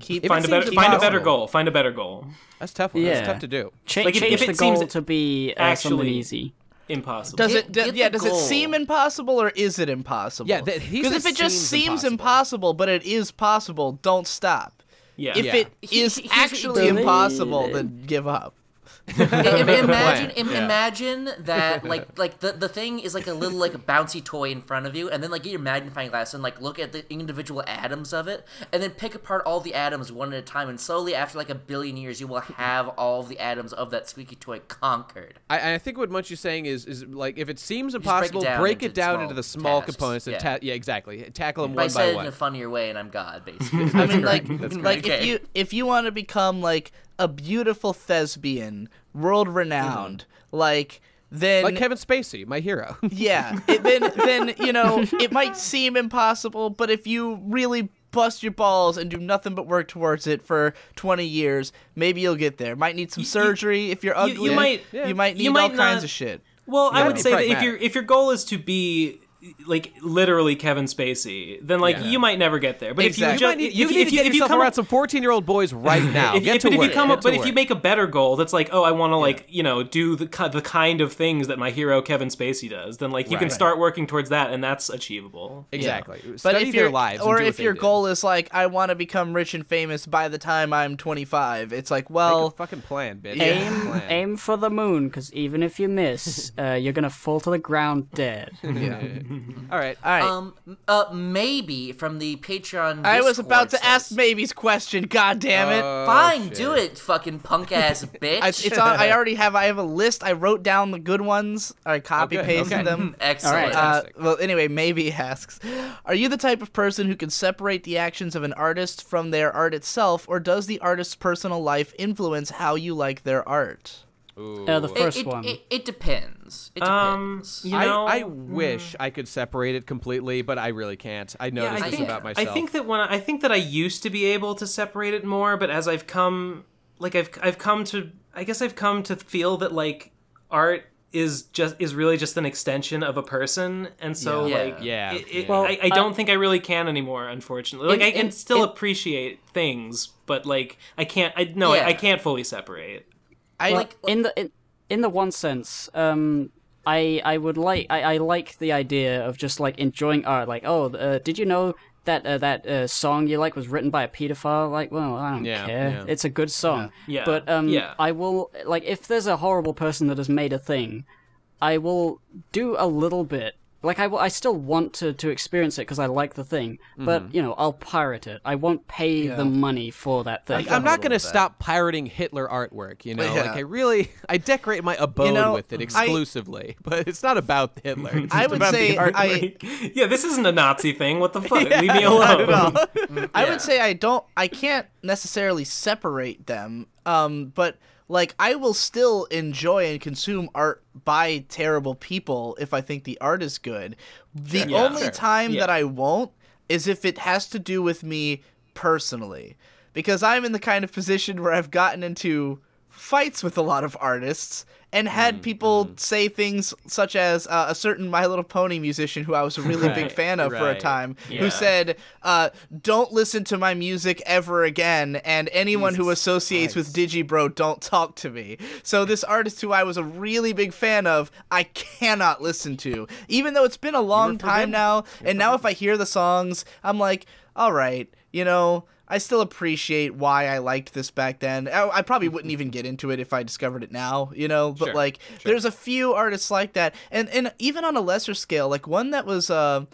keep Find a better find a better goal. Find a better goal. That's tough. One. That's Yeah. tough to do. Cha- Like, if- change if it the seems goal to be uh, something actually- easy. Impossible. Does Get- it? do- get yeah. the Does it seem impossible or is it impossible? Yeah, Because if it just seems seems impossible. impossible, but it is possible, don't stop. Yeah. If Yeah. it He- is he- here's what you actually impossible, then give up. I- I- imagine, im- Yeah. imagine that like like the, the thing is like a little like a bouncy toy in front of you, and then like get your magnifying glass and like look at the individual atoms of it, and then pick apart all the atoms one at a time, and slowly after like a billion years, you will have all of the atoms of that squeaky toy conquered. I, I think what Munch is saying is is like if it seems break it impossible, down break into it down into the small tasks, components and yeah. ta- yeah, exactly. Tackle them But I one said by it in a funnier way, and I'm God, basically. I mean, like, like if you if you want to become like a beautiful thespian, world renowned, like then Like Kevin Spacey, my hero. yeah, it, then then you know it might seem impossible, but if you really bust your balls and do nothing but work towards it for 20 years, maybe you'll get there. Might need some surgery if you're you- you ugly. might- you might need you all might kinds of shit. Well, I would say that if your if your goal is to be like literally Kevin Spacey, then like Yeah. you might never get there. But Exactly. if you you just need, if, you if, need if to you get if you come around some 14 year old boys right now. if, Get if, to but if work. you come up, but to if you make a better goal, that's like, oh, I want to like you know do the the kind of things that my hero Kevin Spacey does, then like you can start working towards that, and that's achievable. exactly. But Study if their your lives, or if your did. goal is like I want to become rich and famous by the time I'm 25, it's like, Make a well, fucking plan, bitch. Aim, Plan. aim for the moon, because even if you miss, uh, you're gonna fall to the ground dead. All right. all right. um, uh, maybe from the Patreon. I was about to Discord ask Maybe's question. God damn it! Oh, Fine, shit. do it, fucking punk ass bitch. I, it's on. I already have. I have a list. I wrote down the good ones. I copy good, pasted okay. them. Excellent. Uh, well, anyway, maybe asks, are you the type of person who can separate the actions of an artist from their art itself, or does the artist's personal life influence how you like their art? Uh, the first it, one. It, it depends. It Um, depends. you know, I, I wish I could separate it completely, but I really can't. I noticed I this think, about myself. I think that when I, I think that I used to be able to separate it more, but as I've come, like I've I've come to, I guess I've come to feel that like art is just is really just an extension of a person, and so Yeah. like Yeah. it, it, Well, I, I don't think I really can anymore. Unfortunately, like In- I can in- still in- appreciate things, but like I can't. I no, Yeah. I, I can't fully separate. I like in the in, in the one sense, um, I I would like I, I like the idea of just like enjoying art. Like, oh, uh, did you know that uh, that uh, song you like was written by a pedophile? Like, well, I don't Yeah, care. yeah. It's a good song. Yeah. But um, Yeah. I will like if there's a horrible person that has made a thing, I will do a little bit. Like I, I still want to, to experience it because I like the thing, but Mm-hmm. you know I'll pirate it. I won't pay the money for that thing. Like, I'm not going to stop pirating Hitler artwork, you know? Yeah. Like, I really, I decorate my abode know, with it I- exclusively, but it's not about Hitler. It's I just would about say the art. I yeah, this isn't a Nazi thing. What the fuck? Leave me alone. I Yeah. would say I don't I can't necessarily separate them. Um but like I will still enjoy and consume art by terrible people if I think the art is good. The Yeah. only Sure. time Yeah. that I won't is if it has to do with me personally. Because I'm in the kind of position where I've gotten into fights with a lot of artists and had Mm, people say things such as uh, a certain My Little Pony musician who I was a really big fan of for a time Yeah. who said, uh, "Don't listen to my music ever again, and anyone who associates with Digibro, don't talk to me." So this artist who I was a really big fan of, I cannot listen to, even though it's been a long time now. and now if I hear the songs, I'm like, "All right, you know." I still appreciate why I liked this back then. I, I probably wouldn't even get into it if I discovered it now, you know. But Sure, like, sure. there's a few artists like that, and and even on a lesser scale, like one that was uh,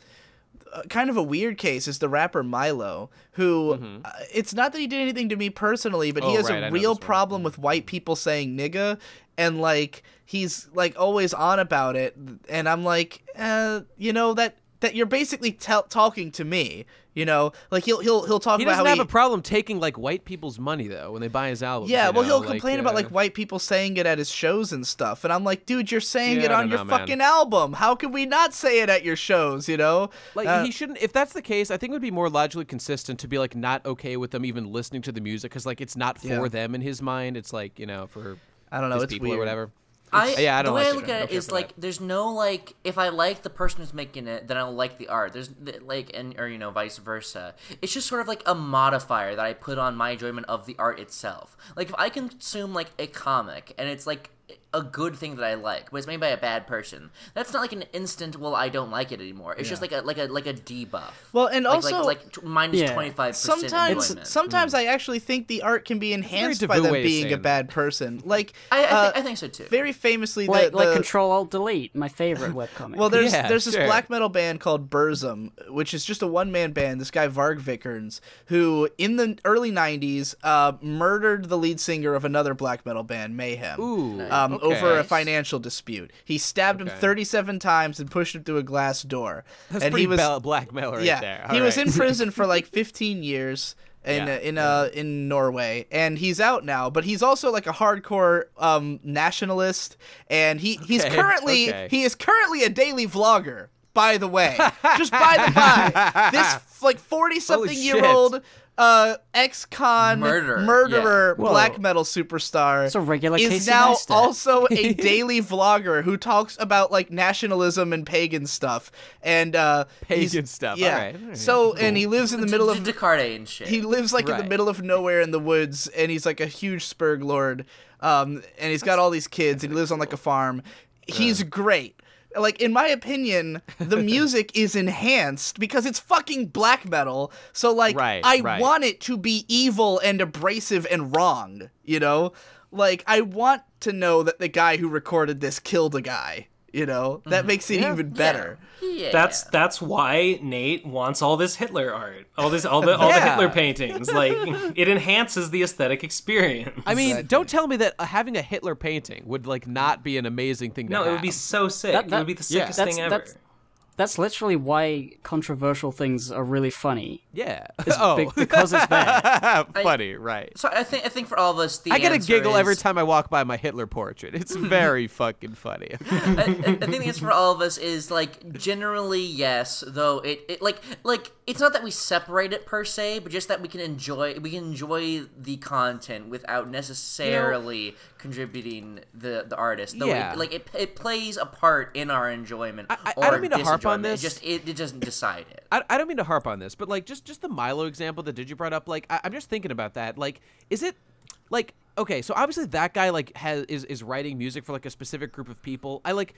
uh, kind of a weird case is the rapper Milo, who uh, it's not that he did anything to me personally, but he Mm-hmm. Oh, has right, I a know real this one. problem with white people saying nigga, and like he's like always on about it, and I'm like, uh, you know that that you're basically tell talking to me, you know, like he'll he'll he'll talk He about how he doesn't have a problem taking like white people's money though when they buy his albums. yeah, well, know, he'll like, complain about uh, like white people saying it at his shows and stuff, and I'm like, dude, you're saying Yeah, it on your know, man. fucking album. How can we not say it at your shows? You know, Like Uh, he shouldn't. If that's the case, I think it would be more logically consistent to be like not okay with them even listening to the music because like it's not for Yeah. them in his mind. It's like you know for I don't know, it's people or whatever. I, yeah, I don't The way like I look at it is like that. there's no like if I like the person who's making it, then I'll like the art. There's like and or you know vice versa. It's just sort of like a modifier that I put on my enjoyment of the art itself. Like if I consume like a comic and it's like a good thing that I like, but it's made by a bad person. That's not like an instant. Well, I don't like it anymore. It's just like a like a like a debuff. Well, and like, also- like like t- minus Yeah. twenty five percent sometimes enjoyment. sometimes I actually think the art can be enhanced by them being a saying bad person. Like I, I, uh, thi- I think so too. very famously, like the, like the- Control Alt Delete, my favorite webcomic. Well, there's Yeah, there's this sure. black metal band called Burzum, which is just a one man band. This guy Varg Vikernes, who in the early '90s uh, murdered the lead singer of another black metal band, Mayhem, Ooh, um, okay. Over a financial dispute. He stabbed him 37 times and pushed him through a glass door. That's and pretty he was blackmail right yeah, there. he All was in prison for like 15 years in Yeah, uh, in uh in Norway, and he's out now. But he's also like a hardcore um nationalist, and he he's currently okay. he is currently a daily vlogger. By the way, just by the by, this like 40 something year old uh ex-con Murderer, murderer yeah. black metal superstar It's a regular is Casey now Neistat. also a daily vlogger who talks about like nationalism and pagan stuff. And uh Pagan stuff, yeah. alright, alright, so and he lives in the middle of Descartes and shit. he lives like in the middle of nowhere in the woods and he's like a huge spurg lord. Um and he's got all these kids and he lives on like a farm. He's great like in my opinion the music is enhanced because it's fucking black metal. So like Right, i right. want it to be evil and abrasive and wrong you know? Like i want to know that the guy who recorded this killed a guy you know that makes it even better yeah. That's that's why Nate wants all this Hitler art, all this all the all the Hitler paintings. Like it enhances the aesthetic experience. I mean, don't tell me that uh, having a Hitler painting would like not be an amazing thing to no, have. it would be so sick. That- it would be the yeah. sickest that's, thing ever. that's that's literally why controversial things are really funny. yeah. It's oh, be- because it's bad. funny, right? so I think I think for all of us, the I get a answer giggle every time I walk by my Hitler portrait. It's very fucking funny. I, I I think the answer for all of us is like generally yes, though it, it like like it's not that we separate it per se, but just that we can enjoy we can enjoy the content without necessarily contributing the the artist. Though Yeah. it, like it, it plays a part in our enjoyment. I- I- I don't mean to harp on this. It just it, it doesn't decide it. I, I don't mean to harp on this, but like just just the Milo example that Digi brought up, like I, I'm just thinking about that. Like, is it like okay? So obviously that guy like has is is writing music for like a specific group of people. I like.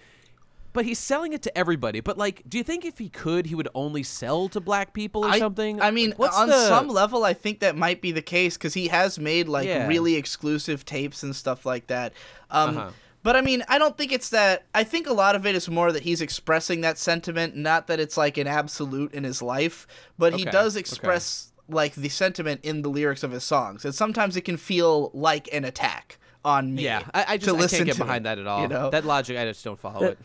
But he's selling it to everybody. But like, do you think if he could, he would only sell to black people or I, something? I mean, Like, what's on the- some level, I think that might be the case because he has made like Yeah. really exclusive tapes and stuff like that. Um, Uh-huh. But I mean, I don't think it's that. I think a lot of it is more that he's expressing that sentiment, not that it's like an absolute in his life. But he Okay, does okay. express like the sentiment in the lyrics of his songs, and sometimes it can feel like an attack on me. Yeah, I, I just I listen can't get behind it, that at all. You know? That logic, I just don't follow it.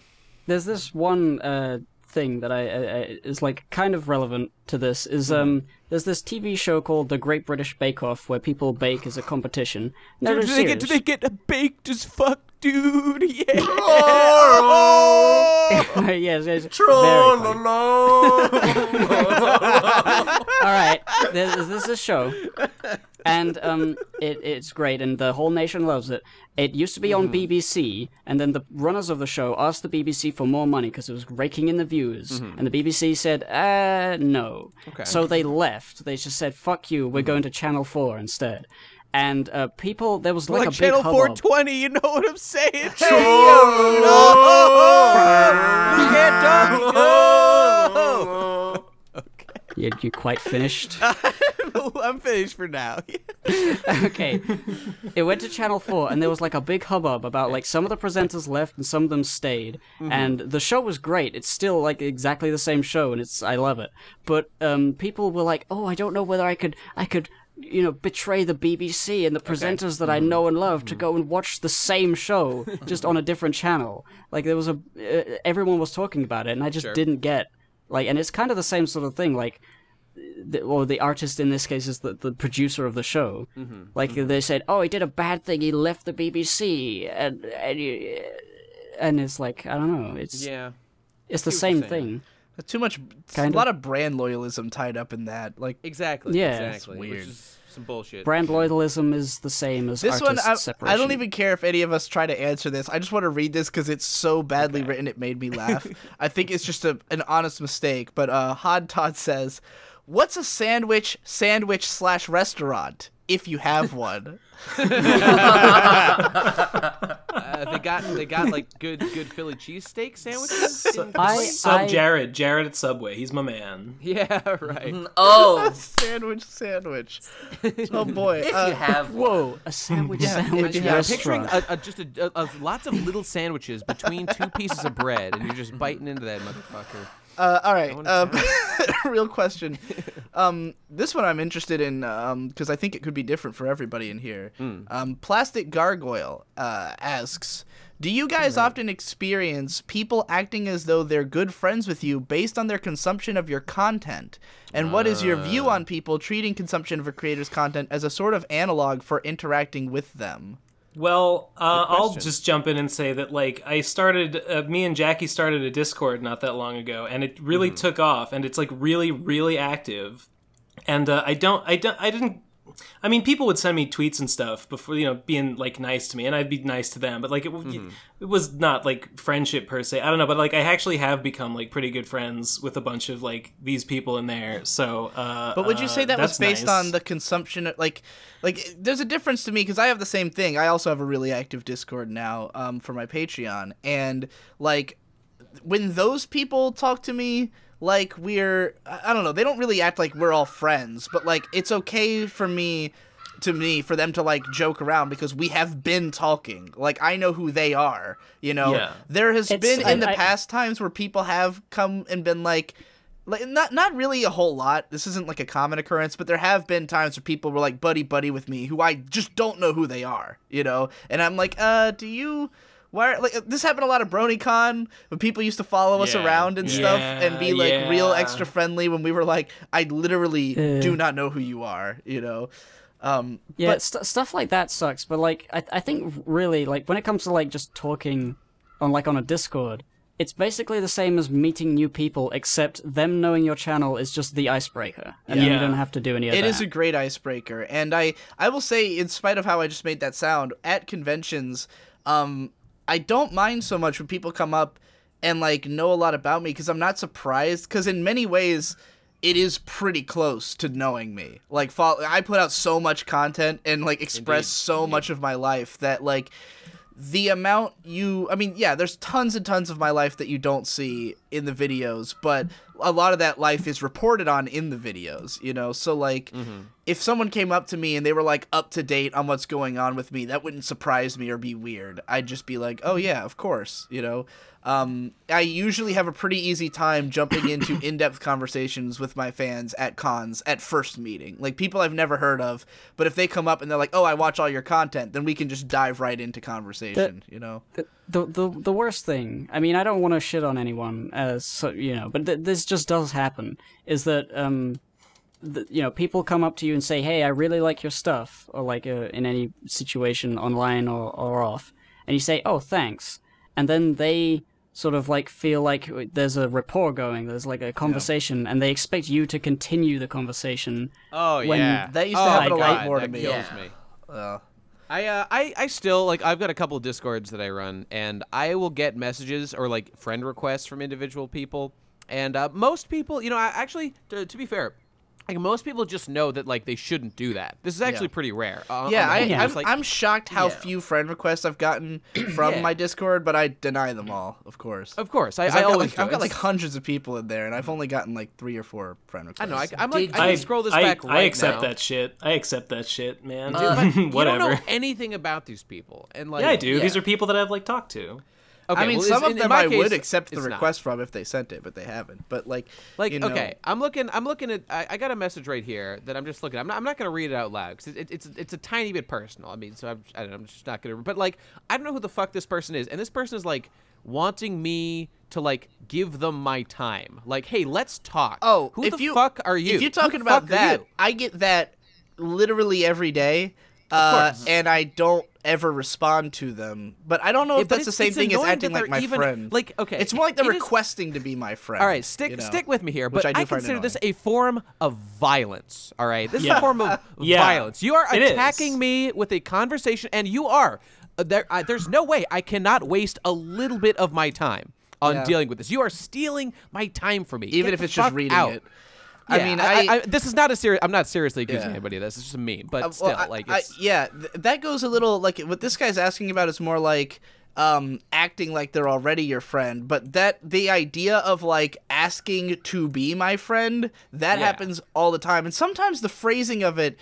There's this one uh, thing that I, I, I is like kind of relevant to this. Is Mm-hmm. um, there's this TV show called The Great British Bake Off where people bake as a competition. No, do, no, do they get do they get baked as fuck, dude? Yeah. yes, yes, very funny. All right, this is a show, and um, it, it's great, and the whole nation loves it. It used to be on BBC, and then the runners of the show asked the BBC for more money because it was raking in the views, and the BBC said, "Uh, no." Okay. So they left. They just said, "Fuck you, we're going to Channel Four instead." And uh, people, there was like, like a big Channel hubbub. 420, you know what I'm saying? Hey, yo, no! You can't talk. No! You, you quite finished. I'm finished for now. okay. It went to Channel 4, and there was like a big hubbub about like some of the presenters left and some of them stayed. And the show was great. It's still like exactly the same show, and it's I love it. But um, people were like, "Oh, I don't know whether I could, I could." You know, betray the BBC and the presenters that I know and love to go and watch the same show just on a different channel. Like there was a, uh, everyone was talking about it, and I just Sure. didn't get like, and it's kind of the same sort of thing. Like, the, or the artist in this case is the, the producer of the show. Mm-hmm. Like they said, oh, he did a bad thing. He left the BBC, and and, you- and it's like I don't know. It's yeah. it's the see what you're same saying. thing. Too much, Kind a of. lot of brand loyalism tied up in that. Like Exactly. Yeah, it's exactly. weird. Which is some bullshit. Brand loyalism is the same as this one, artist I, separation. I don't even care if any of us try to answer this. I just want to read this because it's so badly written it made me laugh. I think it's just a, an honest mistake. But uh, Hod Todd says, "What's a sandwich? Sandwich slash restaurant, if you have one." They got they got like good good Philly cheesesteak sandwiches. in I- Philly? Sub I- Jared, Jared at Subway. He's my man. yeah, right. Oh, sandwich, sandwich. Oh boy. if uh, you have. Whoa, a sandwich Yeah, sandwich yeah, Yeah, I'm picturing a, a, just a, a, a lots of little sandwiches between two pieces of bread, and you're just biting into that motherfucker. Uh, all right. Um, real question. Um, this one I'm interested in because I think it could be different for everybody in here. Hmm. Um, Plastic Gargoyle uh, asks Do you guys often experience people acting as though they're good friends with you based on their consumption of your content? And what is your view Uh. on people treating consumption of a creator's content as a sort of analog for interacting with them? Well, uh, I'll just jump in and say that like I started, uh, me and Jackie started a Discord not that long ago, and it really Mm-hmm. took off, and it's like really, really active. And uh, I don't, I don't, I didn't. I mean, people would send me tweets and stuff before, you know, being like nice to me, and I'd be nice to them. But like, it, Mm-hmm. it was not like friendship per se. I don't know, but like, I actually have become like pretty good friends with a bunch of like these people in there. So, uh, But would you say uh, that was based nice. on the consumption of, like like there's a difference to me because I have the same thing. I also have a really active Discord now um, for my Patreon and like when those people talk to me like we're I I don't know, they don't really act like we're all friends, but like it's okay for me to me for them to like joke around because we have been talking. Like I know who they are, you know. Yeah. There has It's- been in the I- I- past times where people have come and been like like not not really a whole lot. This isn't like a common occurrence, but there have been times where people were like buddy buddy with me who I just don't know who they are, you know. And I'm like, uh, do you? Why? Like this happened a lot of BronyCon when people used to follow us Yeah, around and yeah. stuff and be like real extra friendly when we were like, I literally Uh. do not know who you are, you know. Um, Yeah, but st- stuff like that sucks. But like, I I think really like when it comes to like just talking on like on a Discord, it's basically the same as meeting new people, except them knowing your channel is just the icebreaker, and then you don't have to do any of It that. is a great icebreaker, and I I will say, in spite of how I just made that sound at conventions, um, I don't mind so much when people come up and like know a lot about me because I'm not surprised because in many ways. It is pretty close to knowing me. Like, follow, I put out so much content and like express so much of my life that like the amount you i mean yeah there's tons and tons of my life that you don't see in the videos but a lot of that life is reported on in the videos you know so like mm-hmm. If someone came up to me and they were like up to date on what's going on with me that wouldn't surprise me or be weird i'd just be like oh yeah of course you know um, i usually have a pretty easy time jumping into in-depth conversations with my fans at cons at first meeting like people i've never heard of but if they come up and they're like oh i watch all your content then we can just dive right into conversation you know the, the the the worst thing. I mean, I don't want to shit on anyone, as so, you know, but th- this just does happen. Is that um, th- you know, people come up to you and say, "Hey, I really like your stuff," or like uh, in any situation, online or or off, and you say, "Oh, thanks," and then they sort of like feel like there's a rapport going, there's like a conversation, and they expect you to continue the conversation. Oh When- yeah, That used to oh, happen a lot God, more to me. Kills Yeah. me. uh, I, uh, I I still like I've got a couple of discords that I run and I will get messages or like friend requests from individual people and uh, most people you know I, actually to, to be fair like most people just know that like they shouldn't do that this is actually Yeah. pretty rare uh, yeah, I, whole. I'm, like, I'm shocked how Yeah. few friend requests I've gotten from Yeah. my Discord, but I deny them all, of course. of course I, 'Cause I I've, got always like, I've got like hundreds of people in there, and I've only gotten like three or four friend requests. I know I, I'm like Did I I can scroll this I, back right I accept now. that shit. I accept that shit, man. Dude, but you don't know anything about these people and like yeah, I do. These are people that I've like talked to. Okay, I mean, well, some of in- in them my I would accept the it's not. request from if they sent it, but they haven't. But like, Like you know, okay, I'm looking. I'm looking at. I, I got a message right here that I'm just looking. I'm not. I'm not gonna read it out loud because it, it's it's a tiny bit personal. I mean, so I'm. I don't, I'm just not gonna. But like, I don't know who the fuck this person is, and this person is like wanting me to like give them my time. Like, hey, let's talk. Oh, who if the you fuck are you? If you're talking about that, you? I get that literally every day. Uh, and I don't ever respond to them. But I don't know if that's the same thing as acting like my even- friend. like, okay, it's more like they're it is- requesting to be my friend. All right, stick you know? stick with me here, Which but I do find consider this a form of violence. All right, this is a form of Yeah, violence. You are attacking me with a conversation, and you are. Uh, there, uh, there's no way I cannot waste a little bit of my time on Yeah. dealing with this. You are stealing my time from me, Even Get if it's just reading out. it. I mean, I, I- I, this is not a serious. I'm not seriously accusing Yeah. anybody of this. It's just a meme, but Uh, still, well, like, yeah, th- that goes a little like what this guy's asking about is more like um acting like they're already your friend but that the idea of like asking to be my friend that Yeah. happens all the time and sometimes the phrasing of it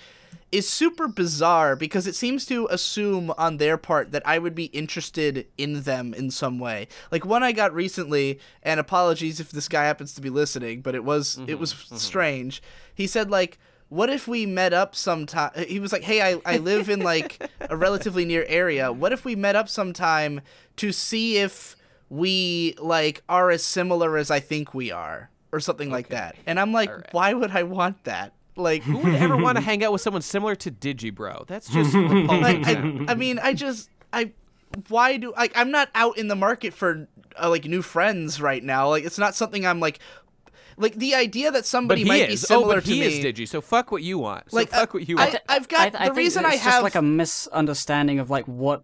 is super bizarre because it seems to assume on their part that I would be interested in them in some way. Like one I got recently, and apologies if this guy happens to be listening, but it was it mm-hmm, was mm-hmm. strange. He said like, "What if we met up sometime?" He was like, "Hey, I I live in like a relatively near area. What if we met up sometime to see if we like are as similar as I think we are?" Or something like that. And I'm like, Alright. why would I want that? Like, who would ever want to hang out with someone similar to Digibro? That's just like I, I mean i just i why do like i'm not out in the market for uh, like new friends right now like it's not something i'm like like the idea that but somebody he might be is. similar oh, but to he me is Digi. So fuck what you want. So like fuck uh, what you want. i've got I, I the think reason it's i just have like a misunderstanding of like what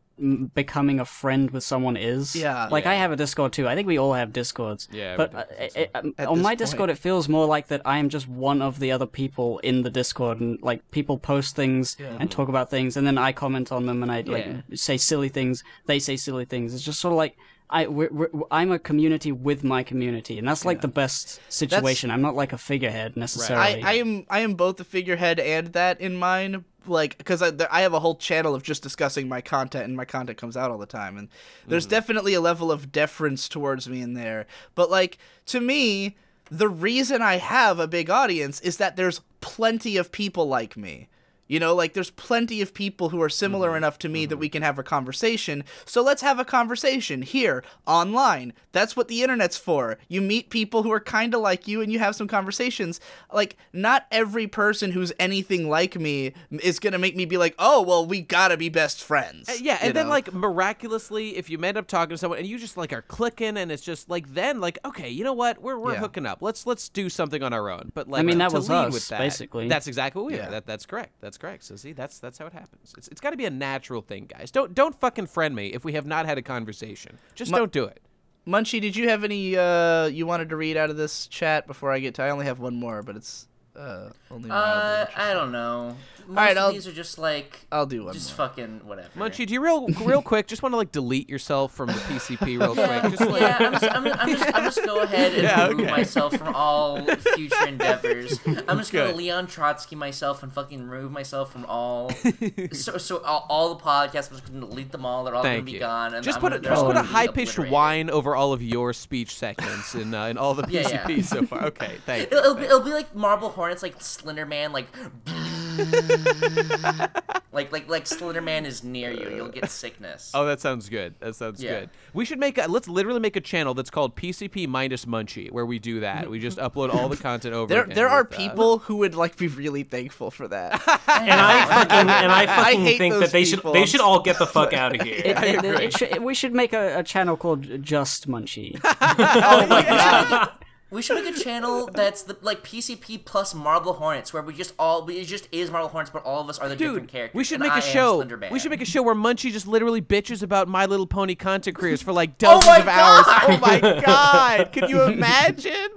becoming a friend with someone is. Yeah. Like Yeah. I have a Discord too. I think we all have Discords. Yeah, But we uh, do, I think it- um, on my point. Discord, it feels more like that I am just one of the other people in the Discord, and like people post things and talk about things, and then I comment on them, and I like Yeah. say silly things. They say silly things. It's just sort of like. I, we're, we're, I'm a community with my community, and that's like the best situation. I'm not like a figurehead necessarily. I, I am I am both a figurehead and that in mine like because I, I have a whole channel of just discussing my content and my content comes out all the time and there's mm-hmm. definitely a level of deference towards me in there. But like to me the reason I have a big audience is that there's plenty of people like me you know, like there's plenty of people who are similar enough to me that we can have a conversation. So let's have a conversation here online. That's what the internet's for. You meet people who are kind of like you and you have some conversations. Like not every person who's anything like me is going to make me be like, "Oh, well, we got to be best friends." Uh, yeah, you and then know? like miraculously, if you end up talking to someone and you just like are clicking, and it's just like then like okay, you know what, we're we're Yeah. hooking up. Let's let's do something on our own. But like I mean, that to was lead us, with that, basically. That's exactly what we Yeah. are. That that's correct. That's correct. So see, that's that's how it happens. It's it's got to be a natural thing, guys. Don't don't fucking friend me if we have not had a conversation. Just Mu- don't do it. Munchy, did you have any uh you wanted to read out of this chat before I get to I only have one more, but it's uh only mildly Uh. I don't know. Most right, of I'll- these are just like I'll do one just more. fucking whatever. Munchy, do you real real quick just want to like delete yourself from the PCP real quick? Just like yeah, I'm just, I'm, I'm just, I'm just go ahead and Yeah, remove okay. myself from all future endeavors. I'm just gonna Good. Leon Trotsky myself and fucking remove myself from all. so, so all, all the podcasts, I'm just gonna delete them all. They're all Thank gonna be you. gone. And just I'm put gonna, a, just put a high pitched whine over all of your speech segments in uh, in all the PCP yeah. so far. Okay, thank you. It'll, it'll, be, it'll be like Marble Hornets, like Slender Man, like. like like like Slender Man is near you. You'll get sickness. Oh, that sounds good. That sounds Yeah. good. We should make a let's literally make a channel that's called PCP minus Munchy, where we do that. We just upload all the content over. There again there are with, people who would like be really thankful for that. and I fucking and I fucking hate think that they people. should they should all get the fuck out of here. It, it, it should, we should make a, a channel called Just Munchy. Oh We should make a channel that's the, like PCP plus Marble Hornets, where we just all we, it just is Marble Hornets, but all of us are the different Dude, characters. we should make I a show. We should make a show where Munchy just literally bitches about My Little Pony content creators for like dozens my of hours. God! Oh my god! Can you imagine?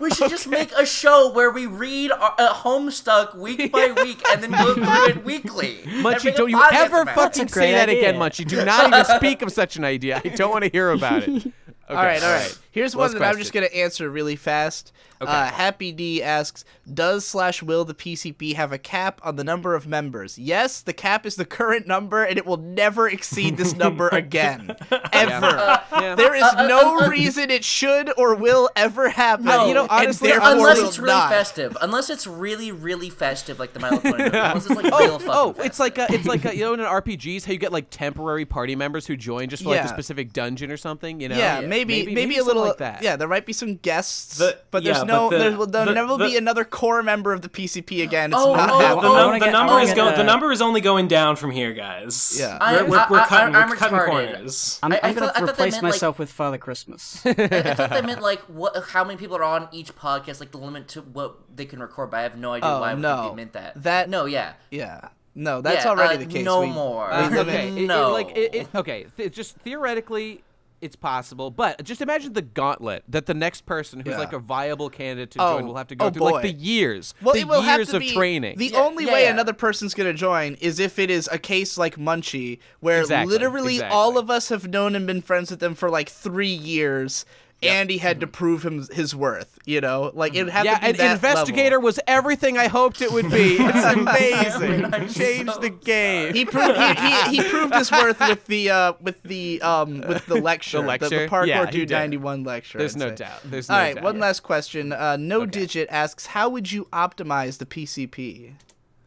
We should just make a show where we read our, uh, Homestuck week by week and then go through it weekly. Munchy, don't you ever about it. fucking a great say that again, Munchy. Do not even speak of such an idea. I don't want to hear about it. Okay, all right, all right. Here's one Last that I'm just gonna answer really fast. Uh, Happy D asks, "Does slash will the PCP have a cap on the number of members?" Yes, the cap is the current number, and it will never exceed this number again, ever. Uh, uh, yeah. There is uh, no reason it should or will ever happen. No, you know, honestly, therefore Unless it's really not. festive. Unless it's really, really festive, like the My Little Unless it's like oh, real Oh, fucking oh, festive. it's like a, it's like a, you know in RPGs how you get like temporary party members who join just for like a specific dungeon or something. You know? Yeah, maybe maybe, a little will. Like that. Yeah, there might be some guests, The- but there's yeah, no. but the- there will there'll the- never the- be another core member of the PCP again. It's Oh, not oh, happening. The, oh, num- the get- number is wanna going. The number is only going down from here, guys. Yeah. I- we're, we're, I- we're I- cutting, I'm we're cutting corners. I'm, I- I I'm gonna replace meant, like- myself with Father Christmas. I thought they meant like what, how many people are on each podcast, like the limit to what they can record. But I have no idea Oh, why no. they meant that. That- no, yeah, Yeah. No, that's Yeah, already uh, the case. No We- more. We okay, it- it, no. like it, it- okay, th- just theoretically, it's possible, but just imagine the gauntlet that the next person who's Yeah. like a viable candidate to Oh, join will have to go oh through, like the years, Well, the it will years have to of be training. The Yeah, only yeah, way yeah. another person's going to join is if it is a case like Munchy, where Exactly, literally exactly. all of us have known and been friends with them for like three years, and he had to prove him his worth. You know, like it would have yeah, to be and that investigator level. was everything I hoped it would be. It's amazing. Changed so the game. He proved he, he, he proved his worth with the uh with the um with the lecture the, lecture? parkour Yeah, he dude did. ninety one lecture. There's I'd no say. doubt. There's All no right, doubt. one last question. Uh, no digit asks, how would you optimize the PCP?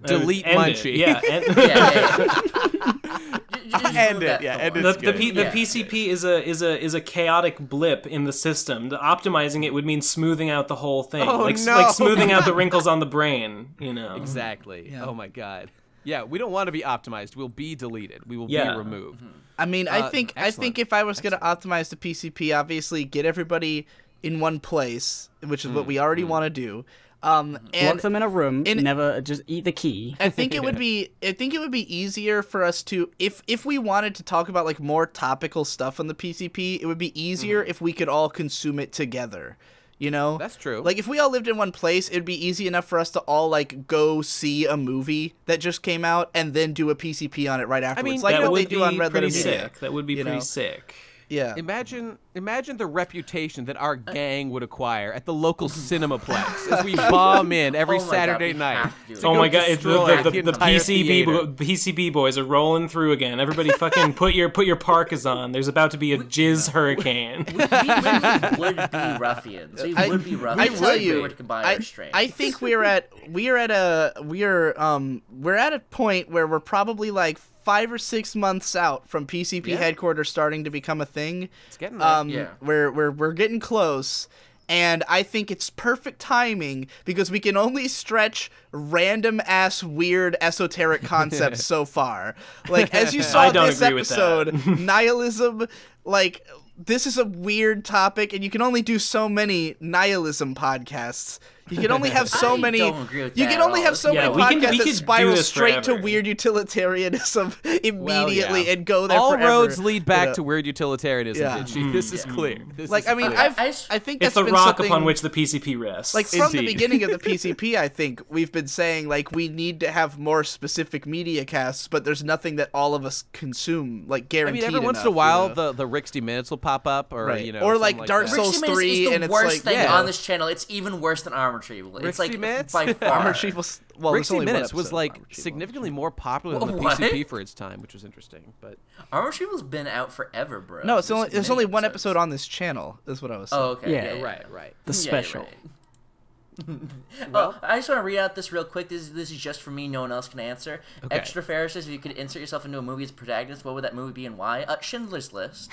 Delete End it. Munchy. Yeah. end- yeah, yeah, yeah. Ju- just End it, yeah, end the, the. P, the Yeah. PCP is a is a is a chaotic blip in the system. The optimizing it would mean smoothing out the whole thing, Oh, like no. like smoothing out the wrinkles on the brain. You know, Exactly. Yeah. Oh my god. Yeah, we don't want to be optimized. We'll be deleted. We will Yeah. be removed. I mean, I Uh, think I think if I was going to optimize the PCP, obviously get everybody in one place, which is what Mm, we already want to do. Um, and Lock them in a room. And never just eat the key. I think it would be I think it would be easier for us to if if we wanted to talk about like more topical stuff on the PCP, it would be easier if we could all consume it together. You know? That's true. Like if we all lived in one place, it'd be easy enough for us to all like go see a movie that just came out and then do a PCP on it right afterwards. mean, like that what would they do be on Red Letter Media. sick. That would be pretty know? sick. Yeah. Imagine, imagine the reputation that our gang would acquire at the local Cinemaplex as we bomb in every Oh my God, Saturday night. have to do to Oh my god! It's the, destroy the, the, the PCP bo- PCP boys are rolling through again. Everybody, fucking put your put your parkas on. There's about to be a jizz hurricane. we literally would be ruffians. We I- would be I ruffians. tell if we you, combine I, our strength. I think we're at we're at a we're um we're at a point where we're probably like five or six months out from PCP Yeah. headquarters starting to become a thing. It's getting there. Um, Yeah. we're we're we're getting close. And I think it's perfect timing because we can only stretch random ass weird esoteric concepts so far. Like as you saw this agree with that. episode, nihilism like this is a weird topic and you can only do so many nihilism podcasts. You can only have so I many don't agree with You that can only have so Yeah, many we can- podcasts we that spiral this straight to weird utilitarianism Well, immediately yeah. and go there All forever. roads lead back You know? to weird utilitarianism. Yeah. Didchi. Hmm. This is clear. Hmm. This like is I mean clear. I've, I I, s- think It's that's the been rock upon which the PCP rests. like from the beginning of the PCP, I think we've been saying like we need to have more specific media casts, but there's nothing that all of us consume like guaranteed. I guaranteed. mean, every once in a enough, you while, know? the the Rixty minutes will pop up, or Right. you know, Or, like like Dark. Souls 3 and it's worst like- thing yeah. on this channel. It's even worse than Armor Retrieval. It's like Minutes? by far. Armor Chief was well, there's Rixty only one minutes was like significantly more popular than the PCP for its time, which was interesting. But Armor Retrieval's been out forever, bro. No, it's only There's there's only one episodes. episode on this channel. Is what I was saying. Oh, okay. Yeah. Yeah, right, right. The Yeah, special. right. oh, I just want to read out this real quick. This, this is just for me. No one else can answer. Okay. Extra Fair says, if you could insert yourself into a movie as a protagonist, what would that movie be and why? Uh, Schindler's List.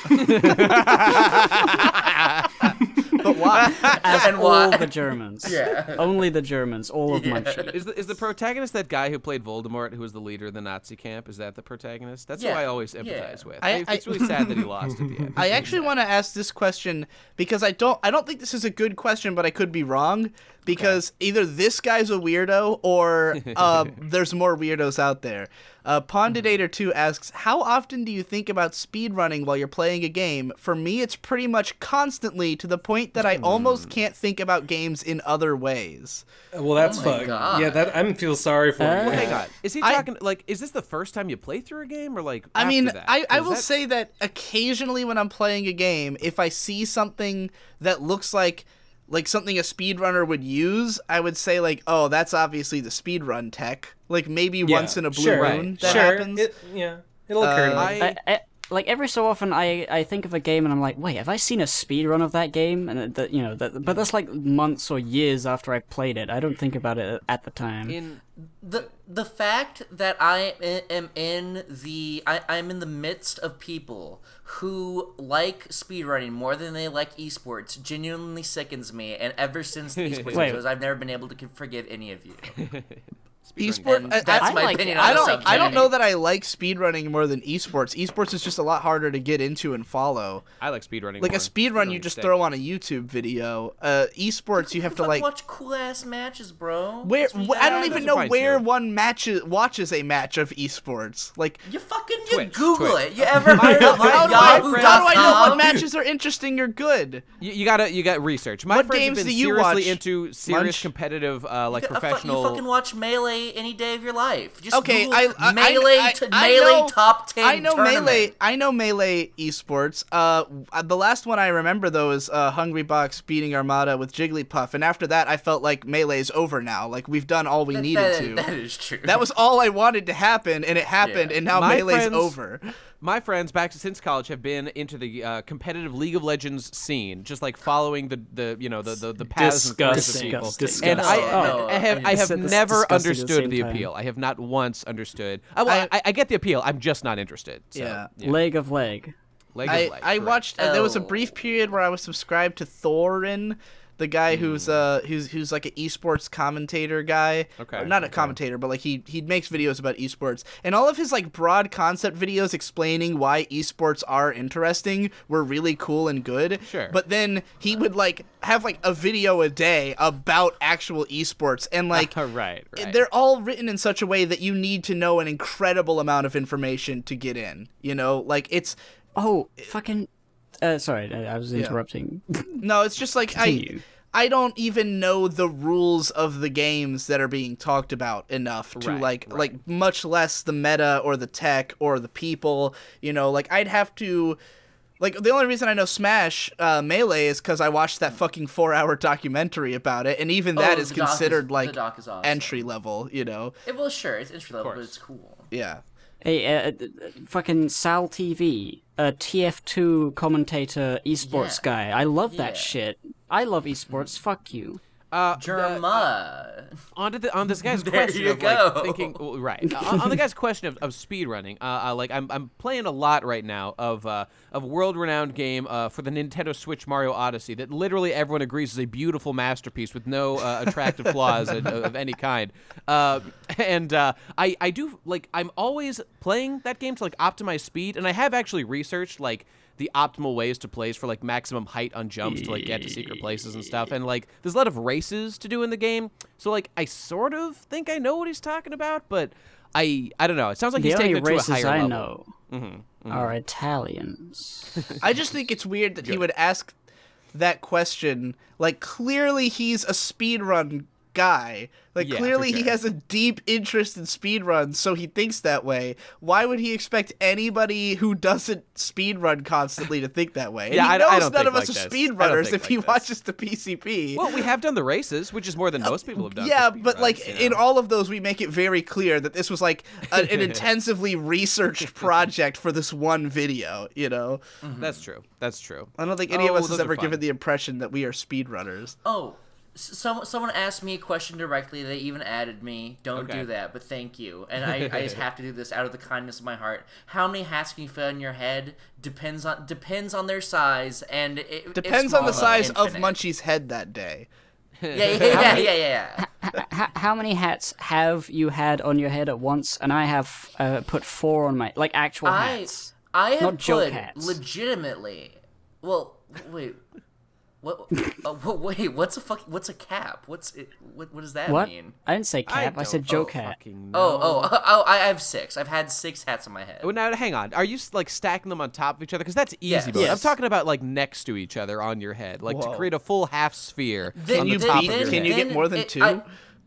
But why? As And all why? the Germans. Yeah. Only the Germans. All of Munchy. Is the, is the protagonist that guy who played Voldemort, who was the leader of the Nazi camp? Is that the protagonist? That's who I always yeah. empathize with. I- it's really sad that he lost at the end. I actually want to ask this question because I don't I don't think this is a good question, but I could be wrong because either this guy's a weirdo or uh, there's more weirdos out there. Uh, Pondidator 2 asks, How often do you think about speedrunning while you're playing a game? For me, it's pretty much constantly to the point that I almost can't think about games in other ways. well, that's Oh my fucked. God. Yeah, that I feel sorry for Uh, you. Well, hang on. Is he I- talking like? Is this the first time you play through a game, or like? I mean, that? I, I 'Cause will that- say that occasionally when I'm playing a game, if I see something that looks like like something a speedrunner would use, I would say like, oh, that's obviously the speedrun tech. Like maybe Yeah, once in a blue sure, moon that sure. happens. It, yeah, it'll occur. to Uh, me. I- I, I, like every so often I, I think of a game and I'm like, wait, have I seen a speed run of that game? And that you know that, but that's like months or years after I've played it. I don't think about it at the time. In the the fact that I am in the I, I'm in the midst of people who like speedrunning more than they like esports genuinely sickens me. And ever since the esports Wait. I've never been able to forgive any of you. Esport. And I, that's I my like- opinion on I don't. subject. I don't know that I like speedrunning more than esports. Esports is just a lot harder to get into and follow. I like speedrunning. Like more. a speedrun, you just sick. throw on a YouTube video. Uh, esports, you have to like. watch cool ass matches, bro. Where That's what you wh- I don't even know where too. one matches watches a match of esports. Like, You fucking you Twitch, Google Twitch. it. You ever heard of my- how do, I, how do I know what matches are interesting or good? You, you gotta you got research. My What friends games have been do you seriously watch, into serious competitive, uh, like You professional. You fucking watch Melee any day of your life. Just Okay, I, I Melee I, to I Melee know, top ten. I know tournament. melee. I know melee esports. Uh, the last one I remember though is uh, Hungrybox beating Armada with Jigglypuff, and after that, I felt like melee's over now. Like we've done all we That- needed that- to. That is true. That was all I wanted to happen, and it happened, Yeah. and now My melee's friends- over. My friends back since college have been into the uh, competitive League of Legends scene, just like following the, the you know the the, the paths and careers of people. Disgusting. And I, No, I have I mean, I have never disgusting at the understood the time. appeal. I have not once understood. I, well, I, I get the appeal. I'm just not interested. So, Yeah. Leg of leg. Leg of I, leg, I correct. watched. Uh, there was a Oh. brief period where I was subscribed to Thorin, the guy who's uh who's who's like an esports commentator guy. Okay, Or not a okay. commentator, but like he he makes videos about esports, and all of his like broad concept videos explaining why esports are interesting were really cool and good. Sure. But then he would like have like a video a day about actual esports, and like right, right. they're all written in such a way that you need to know an incredible amount of information to get in. You know, like it's Oh, fucking. Uh, sorry, I I was interrupting. no, it's just like I Continue. I don't even know the rules of the games that are being talked about enough to Right, like right. like much less the meta or the tech or the people. You know, like I'd have to. Like the only reason I know Smash uh, Melee is because I watched that fucking four-hour documentary about it, and even that Oh, is the doc is- considered like is awesome. entry level. You know, It, well, sure, it's entry level, but it's cool. yeah. Hey, uh, uh, fucking Sal TV, a TF2 commentator, esports Yeah. guy. I love that Yeah. shit. I love esports. Mm-hmm. Fuck you. Uh, Jerma. onto the on this guy's question of like thinking well, right. Uh, on, the guy's question of, of speed running uh, uh, like I'm, I'm playing a lot right now of uh, of world renowned game uh, for the Nintendo Switch Mario Odyssey that literally everyone agrees is a beautiful masterpiece with no uh, attractive flaws of, of any kind. Uh, and uh, I I do like I'm always playing that game to like optimize speed and I have actually researched like the optimal ways to place for like maximum height on jumps to like get to secret places and stuff. And like there's a lot of races to do in the game. So like I sort of think I know what he's talking about, but I I don't know. It sounds like The he's taking it to a races higher I level. know mm-hmm, mm-hmm. are Italians. I just think it's weird that he would ask that question. Like, clearly he's a speedrun guy. Like, Yeah, for clearly he has a deep interest in speedruns, so he thinks that way. Why would he expect anybody who doesn't speedrun constantly to think that way? And Yeah, he I- I knows don't none of us like are this. I don't speedrunners think if he this. watches the PCP. Well, we have done the races, which is more than uh, most people have done. yeah, but runs, like you in all of those, we make it very clear that this was like a, an intensively researched project for this one video. You know, that's true. That's true. I don't think any Oh, of us has ever given the impression that we are speedrunners. Oh, s- some someone asked me a question directly. They even added me. Don't Okay. do that, but thank you. And I, I just have to do this out of the kindness of my heart. How many hats can you fit on your head? Depends on depends on their size, and it Depends on the small, size of. Munchy's head that day. Yeah, yeah, yeah, yeah, yeah. yeah. H- how many hats have you had on your head at once? And I have uh, put four on my like actual I hats. I have Not joke put hats. legitimately. Well, wait. What? uh, wh- wait, what's a fuck? What's a cap? What's it? What? What does that What? mean? I didn't say cap. I, don't said joke hat. fucking Oh, oh, oh! I have six. I've had six hats on my head. Well, now hang on. Are you like stacking them on top of each other? Because that's easy. Yes. mode. I'm talking about like next to each other on your head, like to create a full half sphere Then on you the top beat- of your can head. you get more than it- two? I,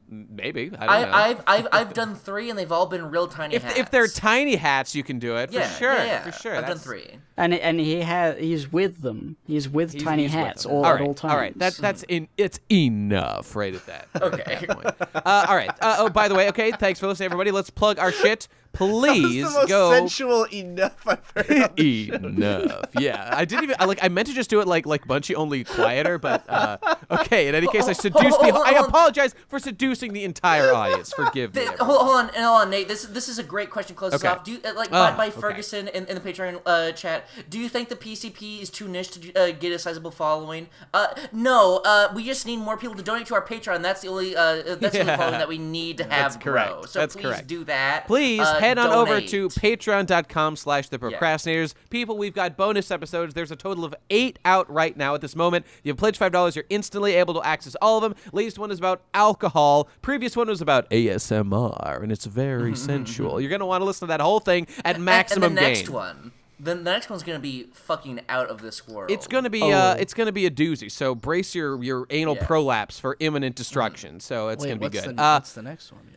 Maybe. I don't know. I, I've, I've, I've done three, and they've all been real tiny if, hats. if they're tiny hats, you can do it yeah, for sure. yeah, yeah. For sure. I've That's- done three. And and he has he's with them. He's with he's- tiny he's hats them. all, all at all times. All right. That, that's in. It's enough right at that. Okay. uh, all right. Uh, oh, by the way, okay. Thanks for listening, everybody. Let's plug our shit. Please That was the most go sensual enough I've heard. on the enough. Yeah, I didn't even I, like. I meant to just do it like like Munchy, only quieter. But uh, okay. In any case, I seduced the. I apologize for seducing the entire audience. Forgive me. Th- everyone. hold, hold on, hold on, Nate. This this is a great question. to Close Okay. off. Do you, uh, like Oh, by, by okay. Ferguson in, in the Patreon uh, chat? Do you think the PCP is too niche to uh, get a sizable following? Uh, no. Uh, we just need more people to donate to our Patreon. That's the only uh, that's the only Yeah. following that we need to have That's grow. correct. So That's please correct. do that. Please Uh, head on over to patreon.com slash the procrastinators. People, we've got bonus episodes. There's a total of eight out right now at this moment. You have pledged $5, you're instantly able to access all of them. Latest one is about alcohol. Previous one was about ASMR, and it's very sensual. You're going to want to listen to that whole thing at And- maximum and the next gain. one. The, the next one's gonna be fucking out of this world. It's gonna be uh, Oh. it's gonna be a doozy. So brace your your anal Yeah. prolapse for imminent destruction. So it's Wait, gonna be good. The, uh, what's the next one gonna be?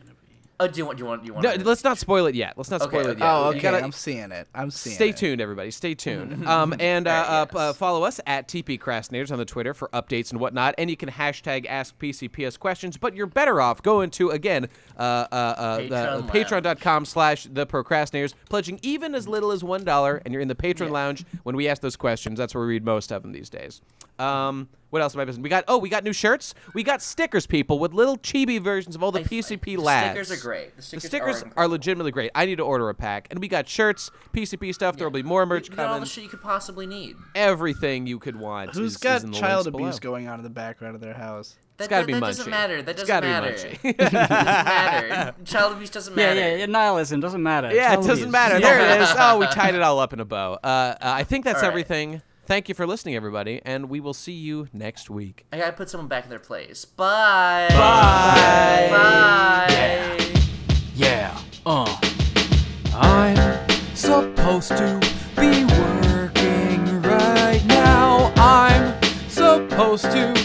Oh, do you want? Do you want? Do you want? no, let's not spoil it yet. Let's not Okay, spoil it yet. Oh, okay. gotta- I'm seeing it. I'm seeing Stay it. tuned, everybody. Stay tuned. Um, and uh, uh, uh, follow us at TP Crastinators on the Twitter for updates and whatnot. And you can hashtag Ask PCPS questions. But you're better off going to again uh, uh, uh, the Patreon.com slash the Procrastinators, pledging even as little as one dollar, and you're in the Patreon lounge when we ask those questions. That's where we read most of them these days. Um, what else am I missing? We got oh, we got new shirts. We got stickers, people, with little chibi versions of all the I- PCP the lads. stickers are great. The stickers, The stickers are, are, legitimately great. I need to order a pack, and we got shirts, PCP stuff. There will be more merch We got all the shit you could possibly need. Everything you could want. Who's is, got is in the child abuse below. going on in the background of their house? That, gotta that, be that Munchy. doesn't matter. That It's doesn't gotta be matter. Munchy. it doesn't matter. Child abuse doesn't Yeah, matter. yeah, yeah, nihilism doesn't matter. Yeah, it doesn't abuse. matter. There it is. Oh, we tied it all up in a bow. Uh, uh, I think that's All right. everything. Thank you for listening, everybody, and we will see you next week. I gotta put someone back in their place. Bye. Bye. Bye. Yeah. yeah. Uh. I'm supposed to be working right now. I'm supposed to.